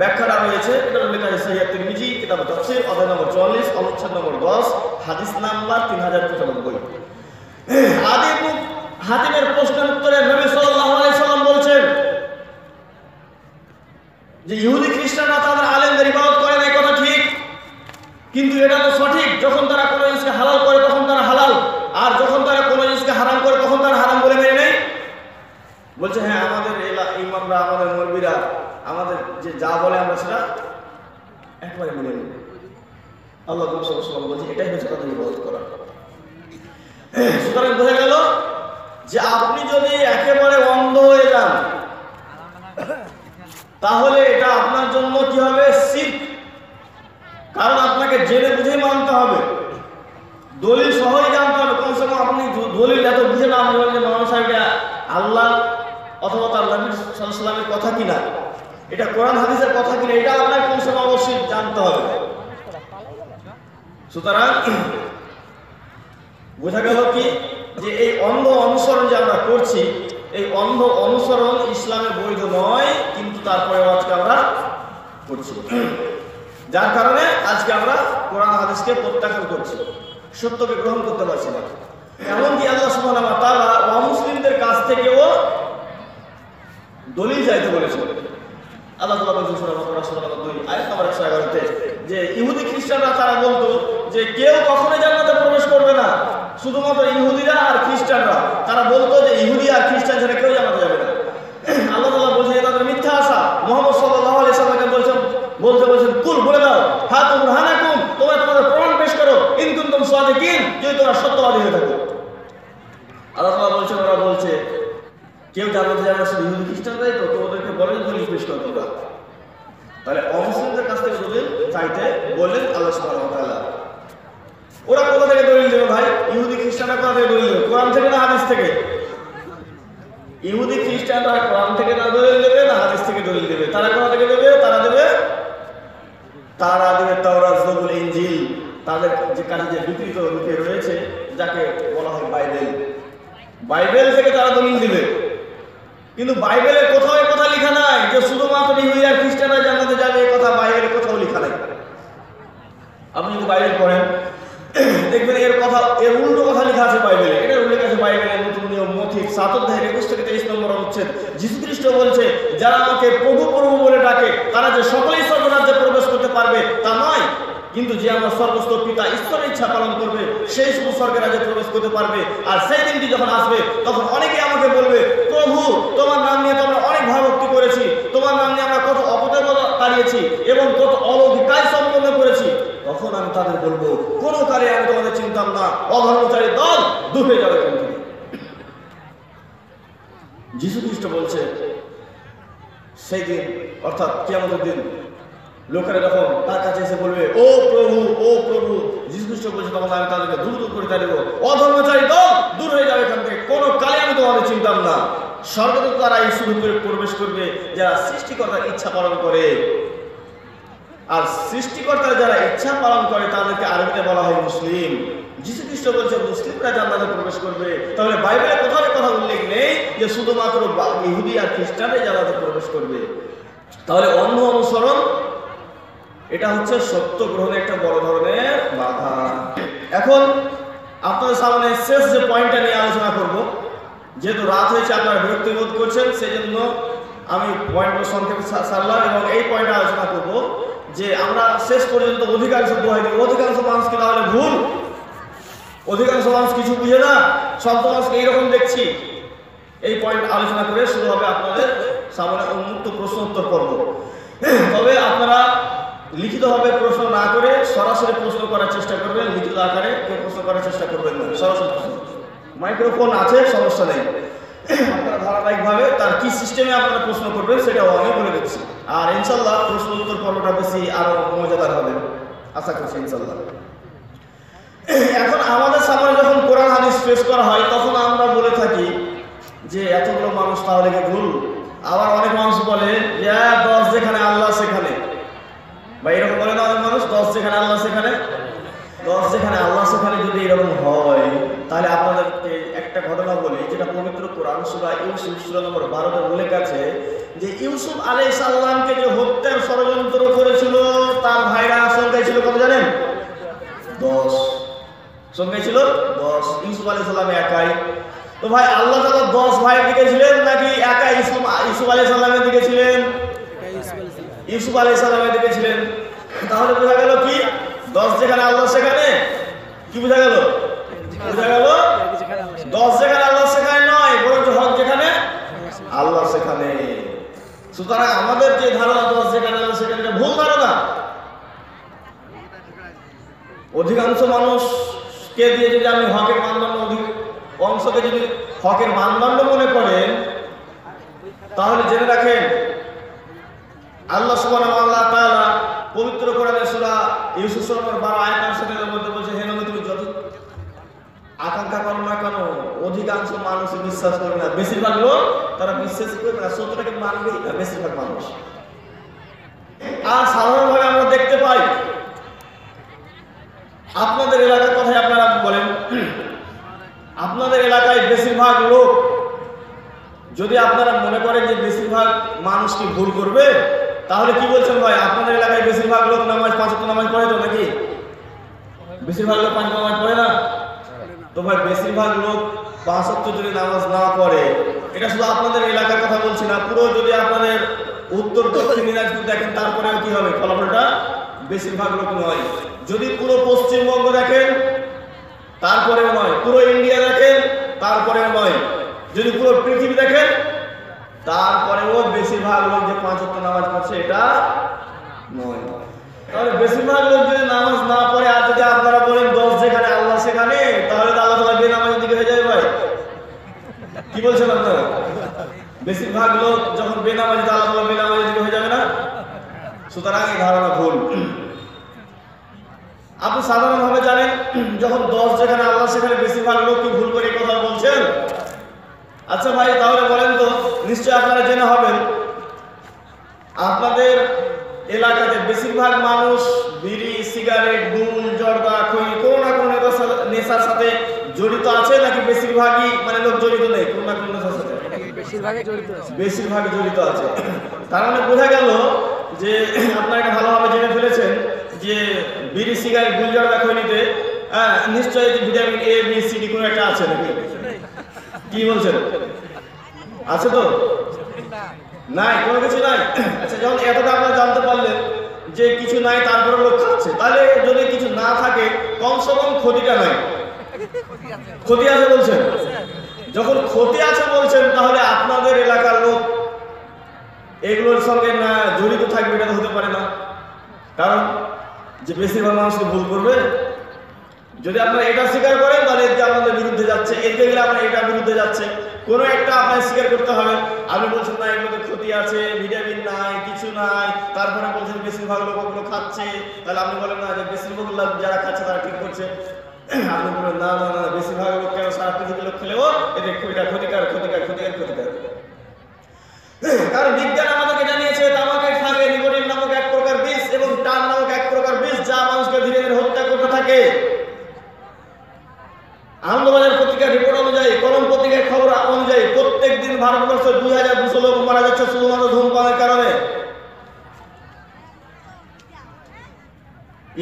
ব্যাখ্যাটা রয়েছে, এটা লেখা আছে সহিহ তিরমিজি, কিতাব তাফসীর, অধ্যায় নম্বর 44 অনুচ্ছেদ নম্বর 10 হাদিস নাম্বার 3095 হাদিম হাদিমের প্রশ্নের উত্তরে নবী আলাইহি সাল্লাম বলছেন যে ইহুদি খ্রিস্টানরা তাদের আলেমদের ইবাদত করে না কথা ঠিক। কিন্তু এটা তো সঠিক। যখন তারা কোনো জিনিসকে হালাল করে, তখন তারা হালাল। আর যখন তারা কোনো জিনিসকে হারাম করে, তখন তারা হারাম বলে মেনে নেয়। বলছে হ্যাঁ আমাদের ইমামরা, আমাদের মৌলবীরা আমাদের যে যা বলে আমরা সেটা একবারে মেনে নিই আল্লাহ বলছে, এটাই হচ্ছে তাদের ইবাদত করা। সুতরাং বোঝা গেল যে আপনি যদি একেবারে অন্ধ হয়ে যান, তাহলে এটা আপনার জন্য কি হবে? শিখ কারণ আপনাকে জেনে বুঝে মানতে হবে। দলিল সহই জানতে হবে। কমসে কম আপনি দলিল এত বুঝে না বলবেন যে সাহেব এটা আল্লাহ অথবা তার নবী সাল্লামের কথা কিনা। এটা কোরআন হাদিসের কথা কিনা, এটা আপনাকে কমসে কম অবশ্যই জানতে হবে। সুতরাং, বোঝা গেল কি? যে এই অন্ধ অনুসরণ যে আমরা করছি, এই অন্ধ অনুসরণ ইসলামে বৈধ নয়, কিন্তু তারপরে আজকে আমরা করছি। যার কারণে আজকে আমরা কোরআন হাদিসকে প্রত্যাখ্যান করছি। সত্যকে গ্রহণ করতে পারছি না। এমনকি আল্লাহ ওয়া তাআলা অমুসলিমদের কাছ থেকেও দলিল যাইতে বলেছেন। আল্লাহ 2 আয়াত নম্বর 111 তে যে ইহুদি খ্রিস্টানরা তারা বলতো যে কেউ কখনোই জান্নাতে প্রবেশ করবে না। শুধুমাত্র ইহুদিরা আর খ্রিস্টানরা। তারা বলতো যে ইহুদি আর খ্রিস্টান ছাড়া কেউ জান্নাতে যাবে না। আল্লাহ তাআলা বলছেন যে তাদের মিথ্যা আশা। মুহাম্মদ সাল্লাল্লাহু আলাইহি সাল্লামকে বলছেন বলতে বলছেন, কুল, বলে দাও, হাত বুরহানাকুম তোমরা তোমাদের প্রমাণ পেশ করো। ইন কুনতুম সাদিকিন, যদি তোমরা সত্যবাদী হয়ে থাকো। আল্লাহ বলছেন, ওরা বলছে, কেউ জান্নাতে যাবে না, শুধু ইহুদি খ্রিস্টানরাই তো তো ওদেরকে বলেন দলিল পেশ করো তোমরা তাহলে অমুসলিমদের কাছ থেকে দলিল চাইতে বললেন আল্লাহ সুবহানাহু ওরা কোথা থেকে দলিল দেবে ভাই? ইহুদি খ্রিস্টানরা কোথা থেকে দলিল কোরআন থেকে না হাদিস থেকে? ইহুদি খ্রিস্টানরা কোরআন থেকে না দলিল দেবে, না হাদিস থেকে দলিল দেবে? তারা কোথা থেকে দেবে? তারা দেবে? তারা দেবে তাওরাত জবুল ইনজিল। তাদের যে কাছে যে বিকৃত রূপে রয়েছে, যাকে বলা হয় বাইবেল। বাইবেল থেকে তারা দলিল দিবে। কিন্তু বাইবেলে কোথাও কথা লেখা নাই যে শুধুমাত্র ইহুদি আর খ্রিস্টানরা জান্নাতে যাবে এই কথা বাইবেলে কোথাও লেখা নাই। আপনি যদি বাইবেল পড়েন, দেখবেন এর কথা, এর উল্টো কথা লেখা আছে বাইবেলে। এটা উল্লেখ আছে বাইবেলের নতুন নিয়ম মথিক সাত অধ্যায় একুশ থেকে তেইশ নম্বর অনুচ্ছেদ। যীশু খ্রিস্ট বলছে, যারা আমাকে প্রভু প্রভু বলে ডাকে, তারা যে সকলেই স্বর্গরাজ্যে প্রবেশ করতে পারবে, তা নয়। কিন্তু যে আমার সর্বস্ত পিতা ঈশ্বরের ইচ্ছা পালন করবে, সেই শুধু স্বর্গের রাজ্যে প্রবেশ করতে পারবে। আর সেই দিনটি যখন আসবে, তখন অনেকে আমাকে বলবে প্রভু, তোমার নাম নিয়ে তো আমরা অনেক ভাবভক্তি করেছি। তোমার নাম নিয়ে আমরা কত অপদেবতা তাড়িয়েছি এবং কত অলৌকিক কাজ সম্পন্ন করেছি। তখন আমি তাদের বলব, কোনো কালে আমি তোমাদের চিনতাম না, অধর্মচারী দল হয়ে যাবে যীশু খ্রিস্ট বলছে, সেই দিন, অর্থাৎ কিয়ামতের দিন, লোকেরা যখন তার কাছে এসে বলবে, ও প্রভু ও প্রভু, যীশু খ্রিস্ট বলছে, তখন আমি তাদেরকে দূর দূর করে দেবো। অধর্মচারী দল দূর হয়ে যাবে এখান থেকে। কোনো কালে আমি তোমাদের চিনতাম না। স্বর্গদূত তারা এই করে প্রবেশ করবে যারা সৃষ্টিকর্তার ইচ্ছা পালন করে। আর সৃষ্টিকর্তার যারা ইচ্ছা পালন করে, তাদেরকে আরবিতে বলা হয় মুসলিম। যীশু খ্রিস্ট বলছে, মুসলিমরা জান্নাতে প্রবেশ করবে। তাহলে বাইবেলে কোথাও কথা উল্লেখ নেই যে শুধুমাত্র ইহুদি আর খ্রিস্টানরাই জান্নাতে প্রবেশ করবে। তাহলে অন্ধ অনুসরণ, এটা হচ্ছে সত্য গ্রহণের একটা বড় ধরনের বাধা। এখন আপনাদের সামনে শেষ যে পয়েন্টটা নিয়ে আলোচনা করব যেহেতু রাত হয়েছে, আপনারা বিরক্তি বোধ করছেন সেই জন্য আমি পয়েন্টগুলো সংক্ষেপে সারলাম এবং এই পয়েন্টে আলোচনা করব যে আমরা শেষ পর্যন্ত অধিকাংশ দিই অধিকাংশ মানুষকে তাহলে ভুল। অধিকাংশ মানুষ কিছু বুঝে না। সব মানুষকে এইরকম দেখছি। এই পয়েন্ট আলোচনা করে শুরু হবে আপনাদের সামনে উন্মুক্ত প্রশ্ন উত্তর পর্ব। তবে আপনারা লিখিতভাবে প্রশ্ন না করে সরাসরি প্রশ্ন করার চেষ্টা করবেন, লিখিত আকারে কেউ প্রশ্ন করার চেষ্টা করবেন না। সরাসরি প্রশ্ন। মাইক্রোফোন আছে সমস্যা নেই। আপনারা ধারাবাহিকভাবে তার কি সিস্টেমে আপনারা প্রশ্ন করবেন সেটাও আমি বলে দিচ্ছি। আর ইনশাল্লাহ প্রশ্ন উত্তর পর্বটা বেশি আরও মজাদার হবে। আশা করছি ইনশাল্লাহ এখন আমাদের সামনে যখন কোরআন হাদিস পেশ করা হয় তখন আমরা বলে থাকি যে এতগুলো মানুষ তাহলে কি ভুল? আবার অনেক মানুষ বলে যে "হ্যাঁ, দশ যেখানে আল্লাহ সেখানে। বা এরকম বলে না অনেক মানুষ দশ যেখানে আল্লাহ সেখানে? দশ যেখানে আল্লাহ সেখানে যদি এরকম হয় তাহলে আপনাদেরকে একটা ঘটনা বলি যেটা পবিত্র কোরআন সুরা ইউসুফ, সুরা নম্বর বারোতে উল্লেখ যে ইউসুফ আলাই সাল্লামকে যে হত্যার ষড়যন্ত্র করেছিল, তার ভাইরা সংখ্যায় ছিল কত জানেন? দশ। সংখ্যায় ছিল দশ। ইউসুফ আলাই সাল্লাম একাই। তো ভাই, আল্লাহ তালা দশ ভাইয়ের দিকে ছিলেন নাকি একা ইউসুফ ইউসুফ আলাই সাল্লামের দিকে ছিলেন? ইউসুফ। আলাই সাল্লামের দিকে ছিলেন। তাহলে বোঝা গেল কি? দশ যেখানে আল্লাহ, সেখানে? কি বোঝা গেল? বোঝা গেল। দশ যেখানে আল্লাহ, সেখানে নয়। আল্লাহ সেখানে। সুতরাং আমাদের যে ধারণা যেখানে আল্লাহ সেখানে ভুল ধারণা। অধিকাংশ মানুষকে দিয়ে যদি আমি হকের মানদণ্ড অংশকে যদি হকের মানদণ্ড মনে করেন, তাহলে জেনে রাখেন, আল্লাহ তাআলা পবিত্র কোরআনের সূরা ইউসুফ সূরা 12 আয়াত 68 এর মধ্যে বলছে তুমি যত আকাঙ্ক্ষা করো না কেন অধিকাংশ মানুষ বিশ্বাস করবে না। বেশিরভাগ লোক তারা বিশ্বাস করবে না, সত্যটাকে মানবেই না বেশিরভাগ মানুষ। আর সাধারণভাবে আমরা দেখতে পাই, আপনাদের এলাকার কথাই আপনারা বলেন, আপনাদের এলাকায় বেশিরভাগ লোক, যদি আপনারা মনে করেন যে বেশিরভাগ মানুষ কি ভুল করবে, তাহলে কি বলছেন ভাই, আপনাদের এলাকায় বেশিরভাগ লোক নামাজ পাঁচ নামাজ পড়ে তো নাকি? বেশিরভাগ লোক পাঁচ নামাজ পড়ে না? তো ভাই, বেশিরভাগ লোক পাঁচ যদি নামাজ না পড়ে। এটা শুধু আপনাদের এলাকার কথা বলছি না, পুরো যদি আপনাদের উত্তর, দক্ষিণ দিনাজপুর দেখেন, তারপরেও কি হবে? ফলাফলটা বেশিরভাগ লোক নয়। যদি পুরো পশ্চিমবঙ্গ দেখেন, তারপরেও নয়। পুরো ইন্ডিয়া দেখেন, তারপরেও নয়। যদি পুরো পৃথিবী দেখেন, তারপরেও বেশিরভাগ লোক যে পাঁচ নামাজ পড়ছে, এটা নয়। তাহলে বেশিরভাগ লোক যদি নামাজ না পড়ে আর যদি আপনারা বলেন দশ যেখানে আল্লাহ সেখানে তাহলে তো আল্লাহ তালা বেনামাজের দিকে হয়ে যাবে ভাই কি বলছেন আপনারা? বেশিরভাগ লোক যখন বেনামাজি তো আল্লাহ তালা হয়ে যাবে না? সুতরাং এই ধারণা ভুল। আপনি সাধারণভাবে জানেন, যখন দশ যেখানে আল্লাহ, সেখানে বেশিরভাগ লোক কি ভুল করে কথা বলছেন? আচ্ছা ভাই, তাহলে বলেন তো নিশ্চয়ই আপনারা জেনে হবেন, আপনাদের এলাকাতে বেশিরভাগ মানুষ বিড়ি, সিগারেট গুল জর্দা খই কোনো নেশার সাথে- জড়িত আছে নাকি বেশিরভাগই মানে লোক জড়িত নেই? কোনো না কোনো নেশার সাথে? বেশিরভাগই জড়িত আছে। বেশিরভাগই জড়িত আছে। তার মানে বোঝা গেল যে আপনারা এটা ভালোভাবে জেনে ফেলেছেন যে বিড়ি সিগারেট গুলজারদা খৈনিতে হ্যাঁ নিশ্চয়ই vitamin A B C D কোনো একটা আছে নাকি? কি বলছেন? আছে তো? নাই কোনো কিছু নাই? আচ্ছা যখন এতটা আপনারা জানতে পারলেন যে কিছু নাই, তারপরে লোক খাচ্ছে। তাহলে যদি কিছু না থাকে, কমসে কম ক্ষতিটা নাই। ক্ষতি আছে বলছেন? যখন ক্ষতি আছে বলছেন, তাহলে আপনাদের এলাকার লোক এগুলোর সঙ্গে না জড়িত থাকবে, এটা হতে পারে না। কারণ যে বেশিরভাগ মানুষকে ভুল করবে। যদি আপনারা এটা স্বীকার করেন, তাহলে আপনাদের বিরুদ্ধে যাচ্ছে। এতে গেলে আপনার এটা বিরুদ্ধে যাচ্ছে। কোনো একটা আপনার স্বীকার করতে হবে। আপনি বলছেন, না এগুলোতে ক্ষতি আছে, ভিটামিন নাই, কিছু নাই। তারপরে বলছেন বেশিরভাগ লোক ওগুলো খাচ্ছে। তাহলে আপনি বলেন, না, যে বেশিরভাগ লোক যারা খাচ্ছে, তারা ঠিক করছে। আপনি বলেন, না না না বেশিরভাগ লোক কেন সারা পৃথিবীর লোক খেলেও এটা এটা ক্ষতিকার ক্ষতিকার ক্ষতিকার ক্ষতিকার কারণ বিজ্ঞান আমাদেরকে জানিয়েছে, তামাকের ফাঁকে নিকোটিন নামক এক প্রকার বিষ এবং টান নামক এক প্রকার বিষ যা মানুষকে ধীরে ধীরে হত্যা করতে থাকে। আনন্দবাজার পত্রিকার রিপোর্ট অনুযায়ী কলম অনুযায়ী প্রত্যেক দিন ভারতবর্ষে দুই হাজার দুশো লোক মারা যাচ্ছে শুধুমাত্র ধূমপানের কারণে।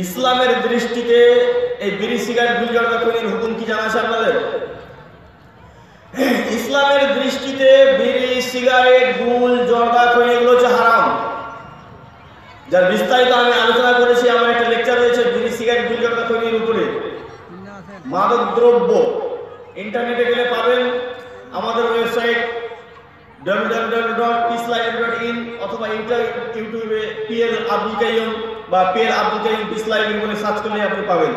ইসলামের দৃষ্টিতে এই বিড়ি সিগারেট গুলজার খনির হুকুম কি জানা আছে আপনাদের? ইসলামের দৃষ্টিতে বিড়ি, সিগারেট, গুল, জর্দা খনি এগুলো হচ্ছে হারাম। যার বিস্তারিত আমি আলোচনা করেছি, আমার একটা লেকচার রয়েছে বিড়ি, সিগারেট গুল জর্দা খনির উপরে। মাদক দ্রব্য ইন্টারনেটে গেলে পাবেন আমাদের ওয়েবসাইট www.peacelibrary.in অথবা ইউটিউবে পিএল আব্দুল কাইয়ুম বা পিএল আব্দুল কাইয়ুম পিস বলে সার্চ করলে আপনি পাবেন।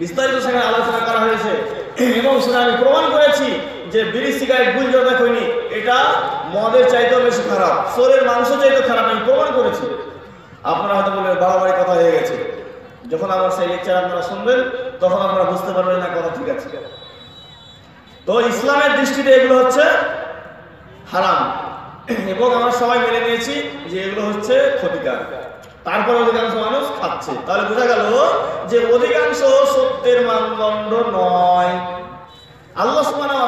বিস্তারিত সেখানে আলোচনা করা হয়েছে। এবং সেটা আমি প্রমাণ করেছি যে বিড়ি সিগারেট গুল জর্দা খৈনি, এটা মদের চাইতেও বেশি খারাপ। শরীরের মাংস চাইতেও খারাপ, আমি প্রমাণ করেছি। আপনারা হয়তো বলবেন, বাড়াবাড়ি কথা হয়ে গেছে। যখন আমার সেই লেকচার আপনারা শুনবেন, তখন আপনারা বুঝতে পারবেন না, কথা ঠিক আছে। তো ইসলামের দৃষ্টিতে এগুলো হচ্ছে হারাম। এবং আমরা সবাই মেনে নিয়েছি যে এগুলো হচ্ছে ক্ষতিকার তারপরে অধিকাংশ মানুষ খাচ্ছে। তাহলে বোঝা গেল যে অধিকাংশ সত্যের মানদণ্ড নয়। আল্লাহ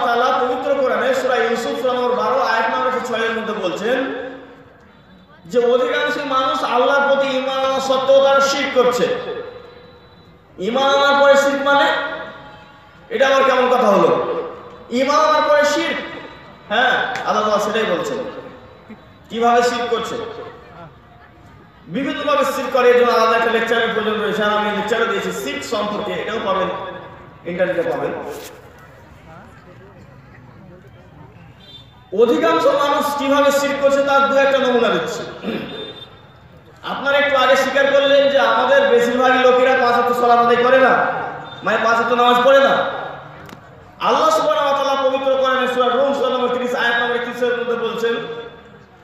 তাআলা পবিত্র কোরআনে সূরা ইউসুফ সূরা নম্বর 12 আয়াত নম্বর 6 এর মধ্যে বলছেন যে অধিকাংশ মানুষ আল্লাহর প্রতি ঈমান আনা সত্ত্বেও তারা শিরক করছে। ঈমান আনার পরে শিরক মানে? এটা আবার কেমন কথা হলো? ঈমান আনার পরে শিরক। হ্যাঁ আল্লাহ সেটাই বলছেন। কীভাবে শিরক করছে? বিভিন্নভাবে শিরক করে এর জন্য আলাদা একটা লেকচারের প্রয়োজন রয়েছে। আর আমি লেকচারও দিয়েছি, শিরক সম্পর্কে এটাও পাবেন ইন্টারনেটে পাবেন। অধিকাংশ মানুষ কীভাবে শিরক করছে তার দু একটা নমুনা দিচ্ছি। আপনারা একটু আগে স্বীকার করলেন যে আমাদের বেশিরভাগই লোকেরা পাঁচ ওয়াক্ত সালাত আদায় করে না মানে পাঁচ ওয়াক্ত নামাজ পড়ে না। আল্লাহ সুবহানাহু ওয়া তাআলা পবিত্র কোরআনে সূরা রুম সূরা নম্বর 30 আয়াত নম্বর 31 এর মধ্যে বলছেন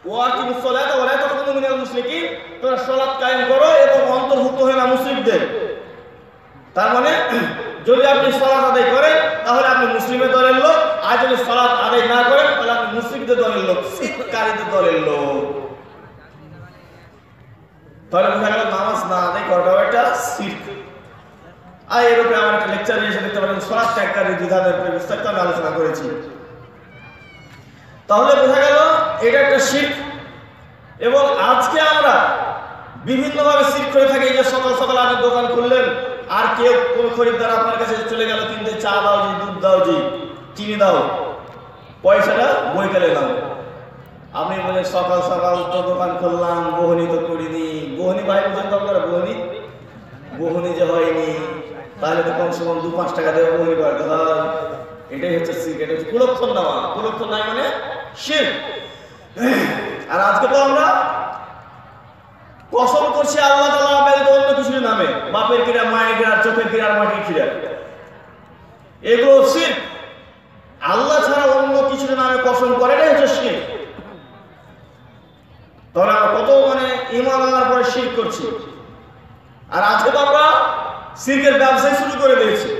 ওয়াকিমুস সালাতা ওয়া লা তাকুনু মিনাল মুশরিকিন তোমরা সালাত কায়েম করো এবং অন্তর্ভুক্ত হয়ে না মুশরিকদের। তার মানে যদি আপনি সালাত আদায় করেন, তাহলে আপনি মুসলিমের দলের লোক। আর যদি সালাত আদায় না করেন, তাহলে আপনি মুসলিমদের দলের লোক শিরকারীদের দলের লোক। তাহলে বোঝা গেল নামাজ না আদায় করাটাও একটা শিরক। আর এর আমার একটা লেকচার এসে দেখতে পারেন ত্যাগকারী বিধানের উপরে বিস্তারিত আমি আলোচনা করেছি। তাহলে বোঝা গেল, এটা একটা শিরক। এবং আজকে আমরা বিভিন্নভাবে শিরক করে থাকি, যে সকাল সকাল আপনি দোকান খুললেন, আর কেউ কোন খরিদ্দার আপনার কাছে চলে গেল কিনতে চা দাও জি, দুধ দাও জি, চিনি দাও, পয়সাটা বই গেলে দাও। আপনি বলেন, সকাল সকাল তো দোকান খুললাম বহনি তো করিনি। বহনি ভাই বুঝেন তো আপনারা বহনি? বহনি যে হয়নি। তাহলে তো কমসে কম দু পাঁচ টাকা দেবে বহনি করতে হয়। এটাই হচ্ছে শিখ এটা হচ্ছে কুলক্ষণ নেওয়া কুলক্ষণ নাই মানে শিখ আর আজকে তো আমরা কসম করছি আল্লাহ তালা ব্যতীত অন্য কিছুর নামে। বাপের কিরা মায়ের কিরা চোখের কিরা মাটির কিরা এগুলো শিখ আল্লাহ ছাড়া অন্য কিছুর নামে কসম করে, এটাই হচ্ছে শিখ তাহলে আমরা কত মানে ইমান আনার পরে শির করছি। আর আজকে তো আমরা সিরকের ব্যবসায় শুরু করে দিয়েছে।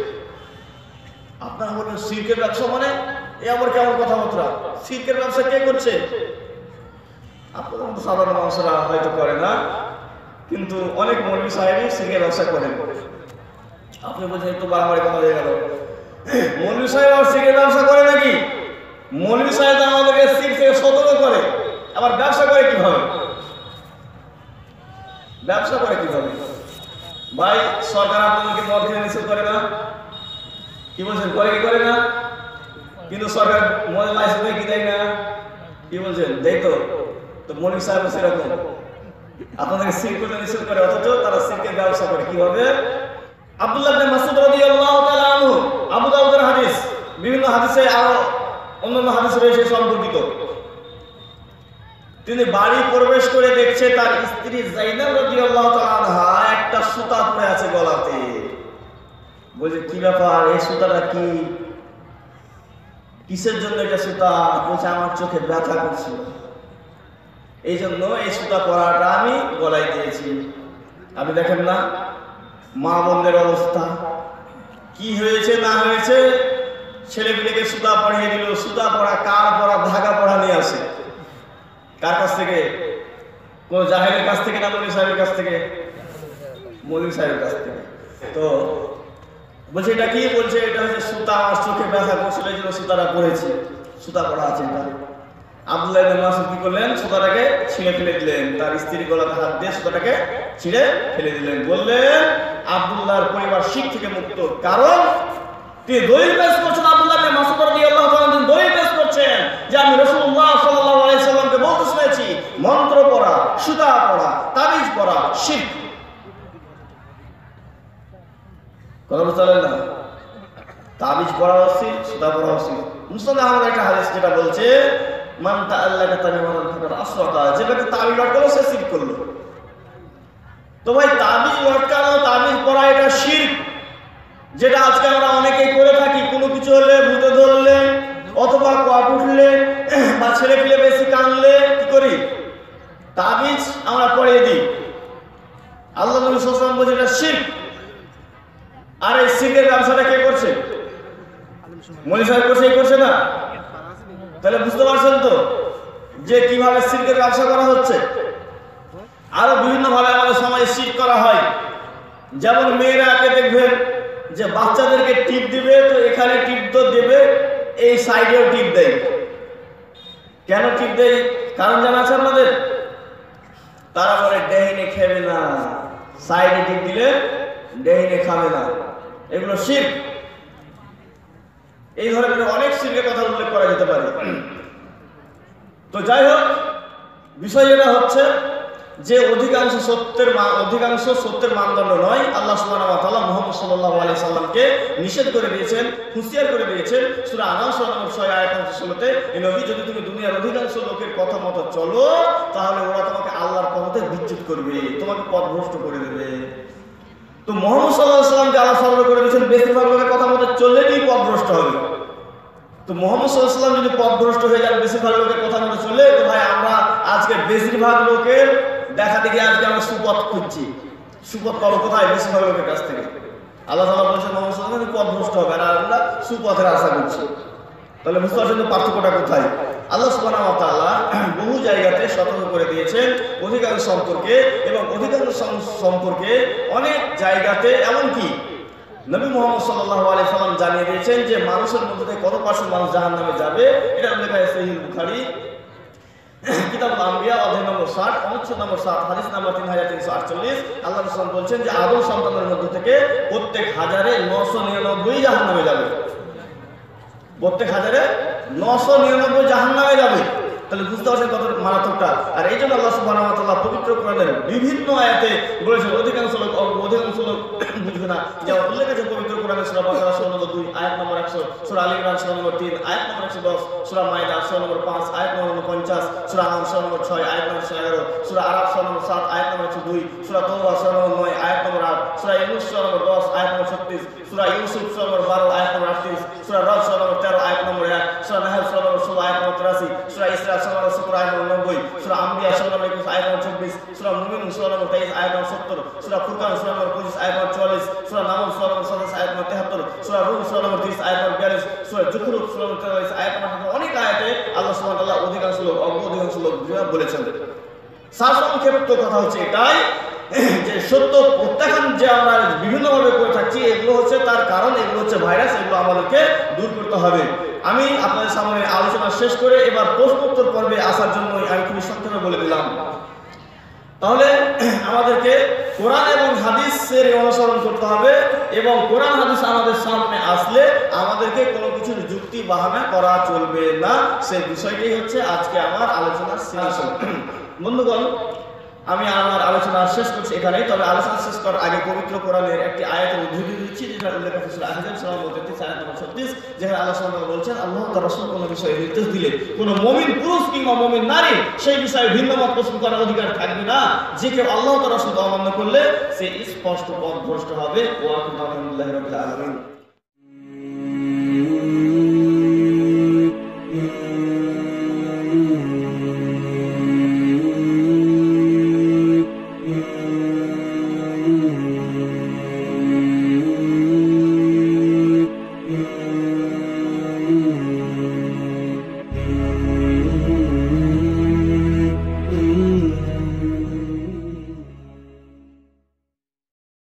আপনারা বলবেন সিরকের ব্যবসা মানে? এ আবার কেমন কথাবার্তা? সিরকের ব্যবসা কে করছে? আপনাদের সাধারণ মানুষরা হয়তো করে না, কিন্তু অনেক মৌলবী সাহেবই সিরকের ব্যবসা করেন। আপনি বলছেন, একটু বাড়াবাড়ি কথা হয়ে গেল। মৌলবী সাহেব আর সিরকের ব্যবসা করে নাকি? মৌলবী সাহেব আমাদেরকে সির থেকে সতর্ক করে। আবার ব্যবসা করে কীভাবে? ব্যবসা করে কীভাবে? ভাই, সরকার আপনাদেরকে মদ খেতে নিষেধ করে না। কি বলছেন, করে কি করে না? কিন্তু সরকার মদের লাইসেন্স দেয় কি দেয় না? কি বলছেন, দেয় তো। তো মনিক সাহেব সেরকম। আপনাদেরকে সিল করতে নিষেধ করে, অথচ তারা সিলকের ব্যবসা করে। কীভাবে? আব্দুল্লাহ ইবনে মাসউদ রাদিয়াল্লাহু তাআলা আনহু, আবু দাউদের হাদিস। বিভিন্ন হাদিসে আরও অন্যান্য হাদিস রয়েছে সম্পর্কিত। তিনি বাড়ি প্রবেশ করে দেখছে তার স্ত্রী জাইনাব রাদিয়াল্লাহু তাআলা একটা সুতা পরে আছে গলাতে। বলছে, কি ব্যাপার? এই সুতাটা কি? কিসের জন্য এটা সুতা? বলছে, আমার চোখে ব্যথা করছিল। এই জন্য এই সুতা পরাটা আমি গলায় দিয়েছি। আপনি দেখেন না, মা বোনদের অবস্থা। কি হয়েছে, না হয়েছে? ছেলে মেয়েকে সুতা পড়িয়ে দিল, সুতা পড়া কার পড়া ধাগা পড়া নিয়ে আসে। কার কাছ থেকে? কোন জাহেরের কাছ থেকে না মৌলী সাহেবের কাছ থেকে? মৌলী সাহেবের কাছ থেকে। তো বলছে, এটা কি বলছে? এটা হচ্ছে সুতা, আমার চোখে ব্যথা করছিল, এই জন্য সুতাটা সুতা পড়া আছে এটা। আব্দুল্লাহ মাসুদ কি করলেন? সুতাটাকে ছিঁড়ে ফেলে দিলেন। তার স্ত্রী গলাতে হাত দিয়ে সুতাটাকে ছিঁড়ে ফেলে দিলেন। বললেন, আব্দুল্লাহর পরিবার শিখ থেকে মুক্ত। কারণ তিনি দলিল পেশ করছেন, আব্দুল্লাহ মাসুদ রাদিয়াল্লাহু তাআলা দলিল পেশ করছেন যে আমি রাসূলুল্লাহ সাল্লাল্লাহু আলাইহি সাল্লামকে বলতে শুনেছি মন্ত্র পড়া, সুতা পড়া, তাবিজ পড়া শিখ কথা বুঝতে না? তাবিজ পড়া উচিত সুতা পড়া উচিত মুসলিম আমাদের একটা হাদিস যেটা বলছে, মান তাআল্লাকা তামিমান ফাকাদ আসরাকা যে ব্যক্তি তাবিজ লটকালো, সে শিরক করল। তো ভাই, তাবিজ লটকানো, তাবিজ পড়া, এটা শিরক। যেটা আজকে আমরা অনেকেই করে থাকি, কোনো কিছু হলে ভূতে ধরলে, অথবা কপ উঠলে, বা ছেলে পিলে বেশি কানলে, কি করি? তাবিজ আমরা পড়িয়ে দিই। আল্লাহ নবী বলছে এটা শিরক। আর এই শিরকের ব্যবসাটা কে করছে? মনি সাহেব করছে করছে না? তাহলে বুঝতে পারছেন তো যে কীভাবে শিরকের ব্যবসা করা হচ্ছে? আরও বিভিন্ন ভাবে আমাদের সমাজে শিখ করা হয়। যেমন মেয়েরাকে দেখবেন যে বাচ্চাদেরকে টিপ দিবে, তো এখানে টিপ তো দেবে, এই সাইডেও টিপ দেয়। কেন টিপ দেয়? কারণ জানা আছে আপনাদের? তারা বলে ডেহিনে খেবে না। সাইডে দিক দিলে ডেহিনে খাবে না। এগুলো শিল্প এই ধরনের অনেক শিল্পের কথা উল্লেখ করা যেতে পারে। তো যাই হোক, বিষয় যেটা হচ্ছে যে অধিকাংশ সত্যের অধিকাংশ সত্যের মানদণ্ড নয়, আল্লাহ তাআলা মুহাম্মদ সাল্লাল্লাহু আলাইহি সাল্লামকে নিষেধ করে দিয়েছেন, হুঁশিয়ার করে দিয়েছেন। সূরা আনাম সূরা নম্বর 6 আয়াত নম্বর 16 তে এই নবী, যদি তুমি দুনিয়ার অধিকাংশ লোকের কথা মতো চলো, তাহলে ওরা তোমাকে আল্লাহর পথে বিচ্যুত করবে, তোমাকে পথভ্রষ্ট করে দেবে। তো মোহাম্মদ আলাইহি সাল্লামকে আল্লাহ সর্ব করে দিয়েছেন, বেশিরভাগ লোকের কথা মতো চললেই পথভ্রষ্ট হবে। তো মোহাম্মদ সাল্লাম যদি পথভ্রষ্ট হয়ে যাবে বেশিরভাগ লোকের কথা মতো চলে তো ভাই, আমরা আজকে বেশিরভাগ লোকের দেখা দেখি আজকে আমরা সুপথ খুঁজছি। সুপথ পাবো কোথায়? লোকের কাছ থেকে। আল্লাহ তাআলা বলছেন আলাইহি সাল্লাম পথভ্রষ্ট হবে আর আমরা সুপথের আশা করছি। তাহলে বুঝতে পারছেন পার্থক্যটা কোথায়? আল্লাহ ওয়া বহু জায়গাতে সতর্ক করে দিয়েছেন অধিকাংশ সম্পর্কে এবং অধিকাংশ সম্পর্কে অনেক জায়গাতে। এমনকি নবী মোহাম্মদ সাল্লাল্লাহু আলাইহি সাল্লাম জানিয়ে দিয়েছেন যে মানুষের মধ্যে কত পার্সেন্ট মানুষ জাহান্নামে যাবে? এটা উল্লেখ আছে বুখারী। কিতাব আম্বিয়া, অধ্যায় নম্বর ষাট, অনুচ্ছেদ নম্বর সাত, হাদিস নম্বর তিন হাজার তিনশো আটচল্লিশ। আল্লাহ রসলাম বলছেন যে আদম সন্তানের মধ্যে থেকে প্রত্যেক হাজারে নশো নিরানব্বই জাহান নামে যাবে। প্রত্যেক হাজারে নশো নিরানব্বই জাহান নামে যাবে। তাহলে বুঝতে পারছেন কত মারাত্মকটা। আর এই জন্য আল্লাহ তাআলা পবিত্র কোরআনের বিভিন্ন আয়াতে বলেছেন, অধিকাংশ লোক অধিকাংশ লোক বুঝবে না। যেমন উল্লেখ আছে পবিত্র কোরআনের সূরা বাকারা নম্বর 2 আয়াত নম্বর 100 সূরা আলী ইমরান নম্বর 3 আয়াত নম্বর 110 সূরা মাইদা সূরা নম্বর 5 আয়াত নম্বর 50 সূরা সূরা নম্বর 6 আয়াত নম্বর 11 সূরা আরাফ, সূরা নম্বর 7 আয়াত নম্বর 2 সূরা তাওবা, সূরা নম্বর 9 আয়াত নম্বর 8 সূরা ইউনূস, সূরা নম্বর 10 আয়াত নম্বর 36 সূরা ইউসুফ, সূরা নম্বর 12 আয়াত নম্বর 38 সূরা রাদ সূরা নম্বর 13 আয়াত নম্বর 1 সূরা নাহল সূরা নম্বর 16 আয়াত নম্বর 83 সূরা ইসরা সূরা 17 আয়াত নম্বর 90 সূরা আম্বিয়া সূরা নম্বর 21 আয়াত নম্বর 24 সূরা মুমিনুন সূরা নম্বর 23 আয়াত নম্বর 70 সূরা ফুরকান সূরা নম্বর 25 আয়াত 44 সূরা সূরা নম্বর 27 আয়াত নম্বর 73 সূরা রুম সূরা নম্বর 30 আয়াত নম্বর 42 সূরা জুখরুফ সূরা নম্বর 43 আয়াত নম্বর অনেক আয়াতে আল্লাহ সুবহানাহু ওয়া অধিকাংশ লোক অজ্ঞ লোক বুঝা বলেছেন। সারসংক্ষেপ্ত কথা হচ্ছে এটাই, যে সত্য প্রত্যাখ্যান যে আমরা বিভিন্নভাবে করে থাকছি, এগুলো হচ্ছে তার কারণ, এগুলো হচ্ছে ভাইরাস, এগুলো আমাদেরকে দূর করতে হবে। আমি আপনাদের সামনে আলোচনা শেষ করে এবার প্রশ্নোত্তর পর্বে আসার জন্য আমি খুবই সংক্ষেপে বলে দিলাম। তাহলে, আমাদেরকে কোরআন এবং হাদিসের অনুসরণ করতে হবে এবং কোরআন হাদিস আমাদের সামনে আসলে আমাদেরকে কোনো কিছুর যুক্তি, বাহানা করা চলবে না। সেই বিষয়টি হচ্ছে আজকে আমার আলোচনার শেষ বন্ধুগণ আমি আমার আলোচনা শেষ করছি এখানে তবে আলোচনা শেষ করার আগে পবিত্র কোরআনের একটি আয়াতের উদ্ধৃতি দিচ্ছি, যেটা উল্লেখ আছে সূরা আহজাব সূরা 33 আয়াত নম্বর 36 যেখানে আল্লাহ সুবহানাহু বলছেন, আল্লাহ তাআলা রাসূল কোন বিষয়ে নির্দেশ দিলে কোন মুমিন, পুরুষ কিংবা মুমিন নারী সেই বিষয়ে ভিন্ন মত পোষণ করার অধিকার থাকবে না। যে কেউ আল্লাহ তাআলা রাসূলকে অমান্য করলে সে স্পষ্ট পথ ভ্রষ্ট হবে। রাব্বিল আলামিন।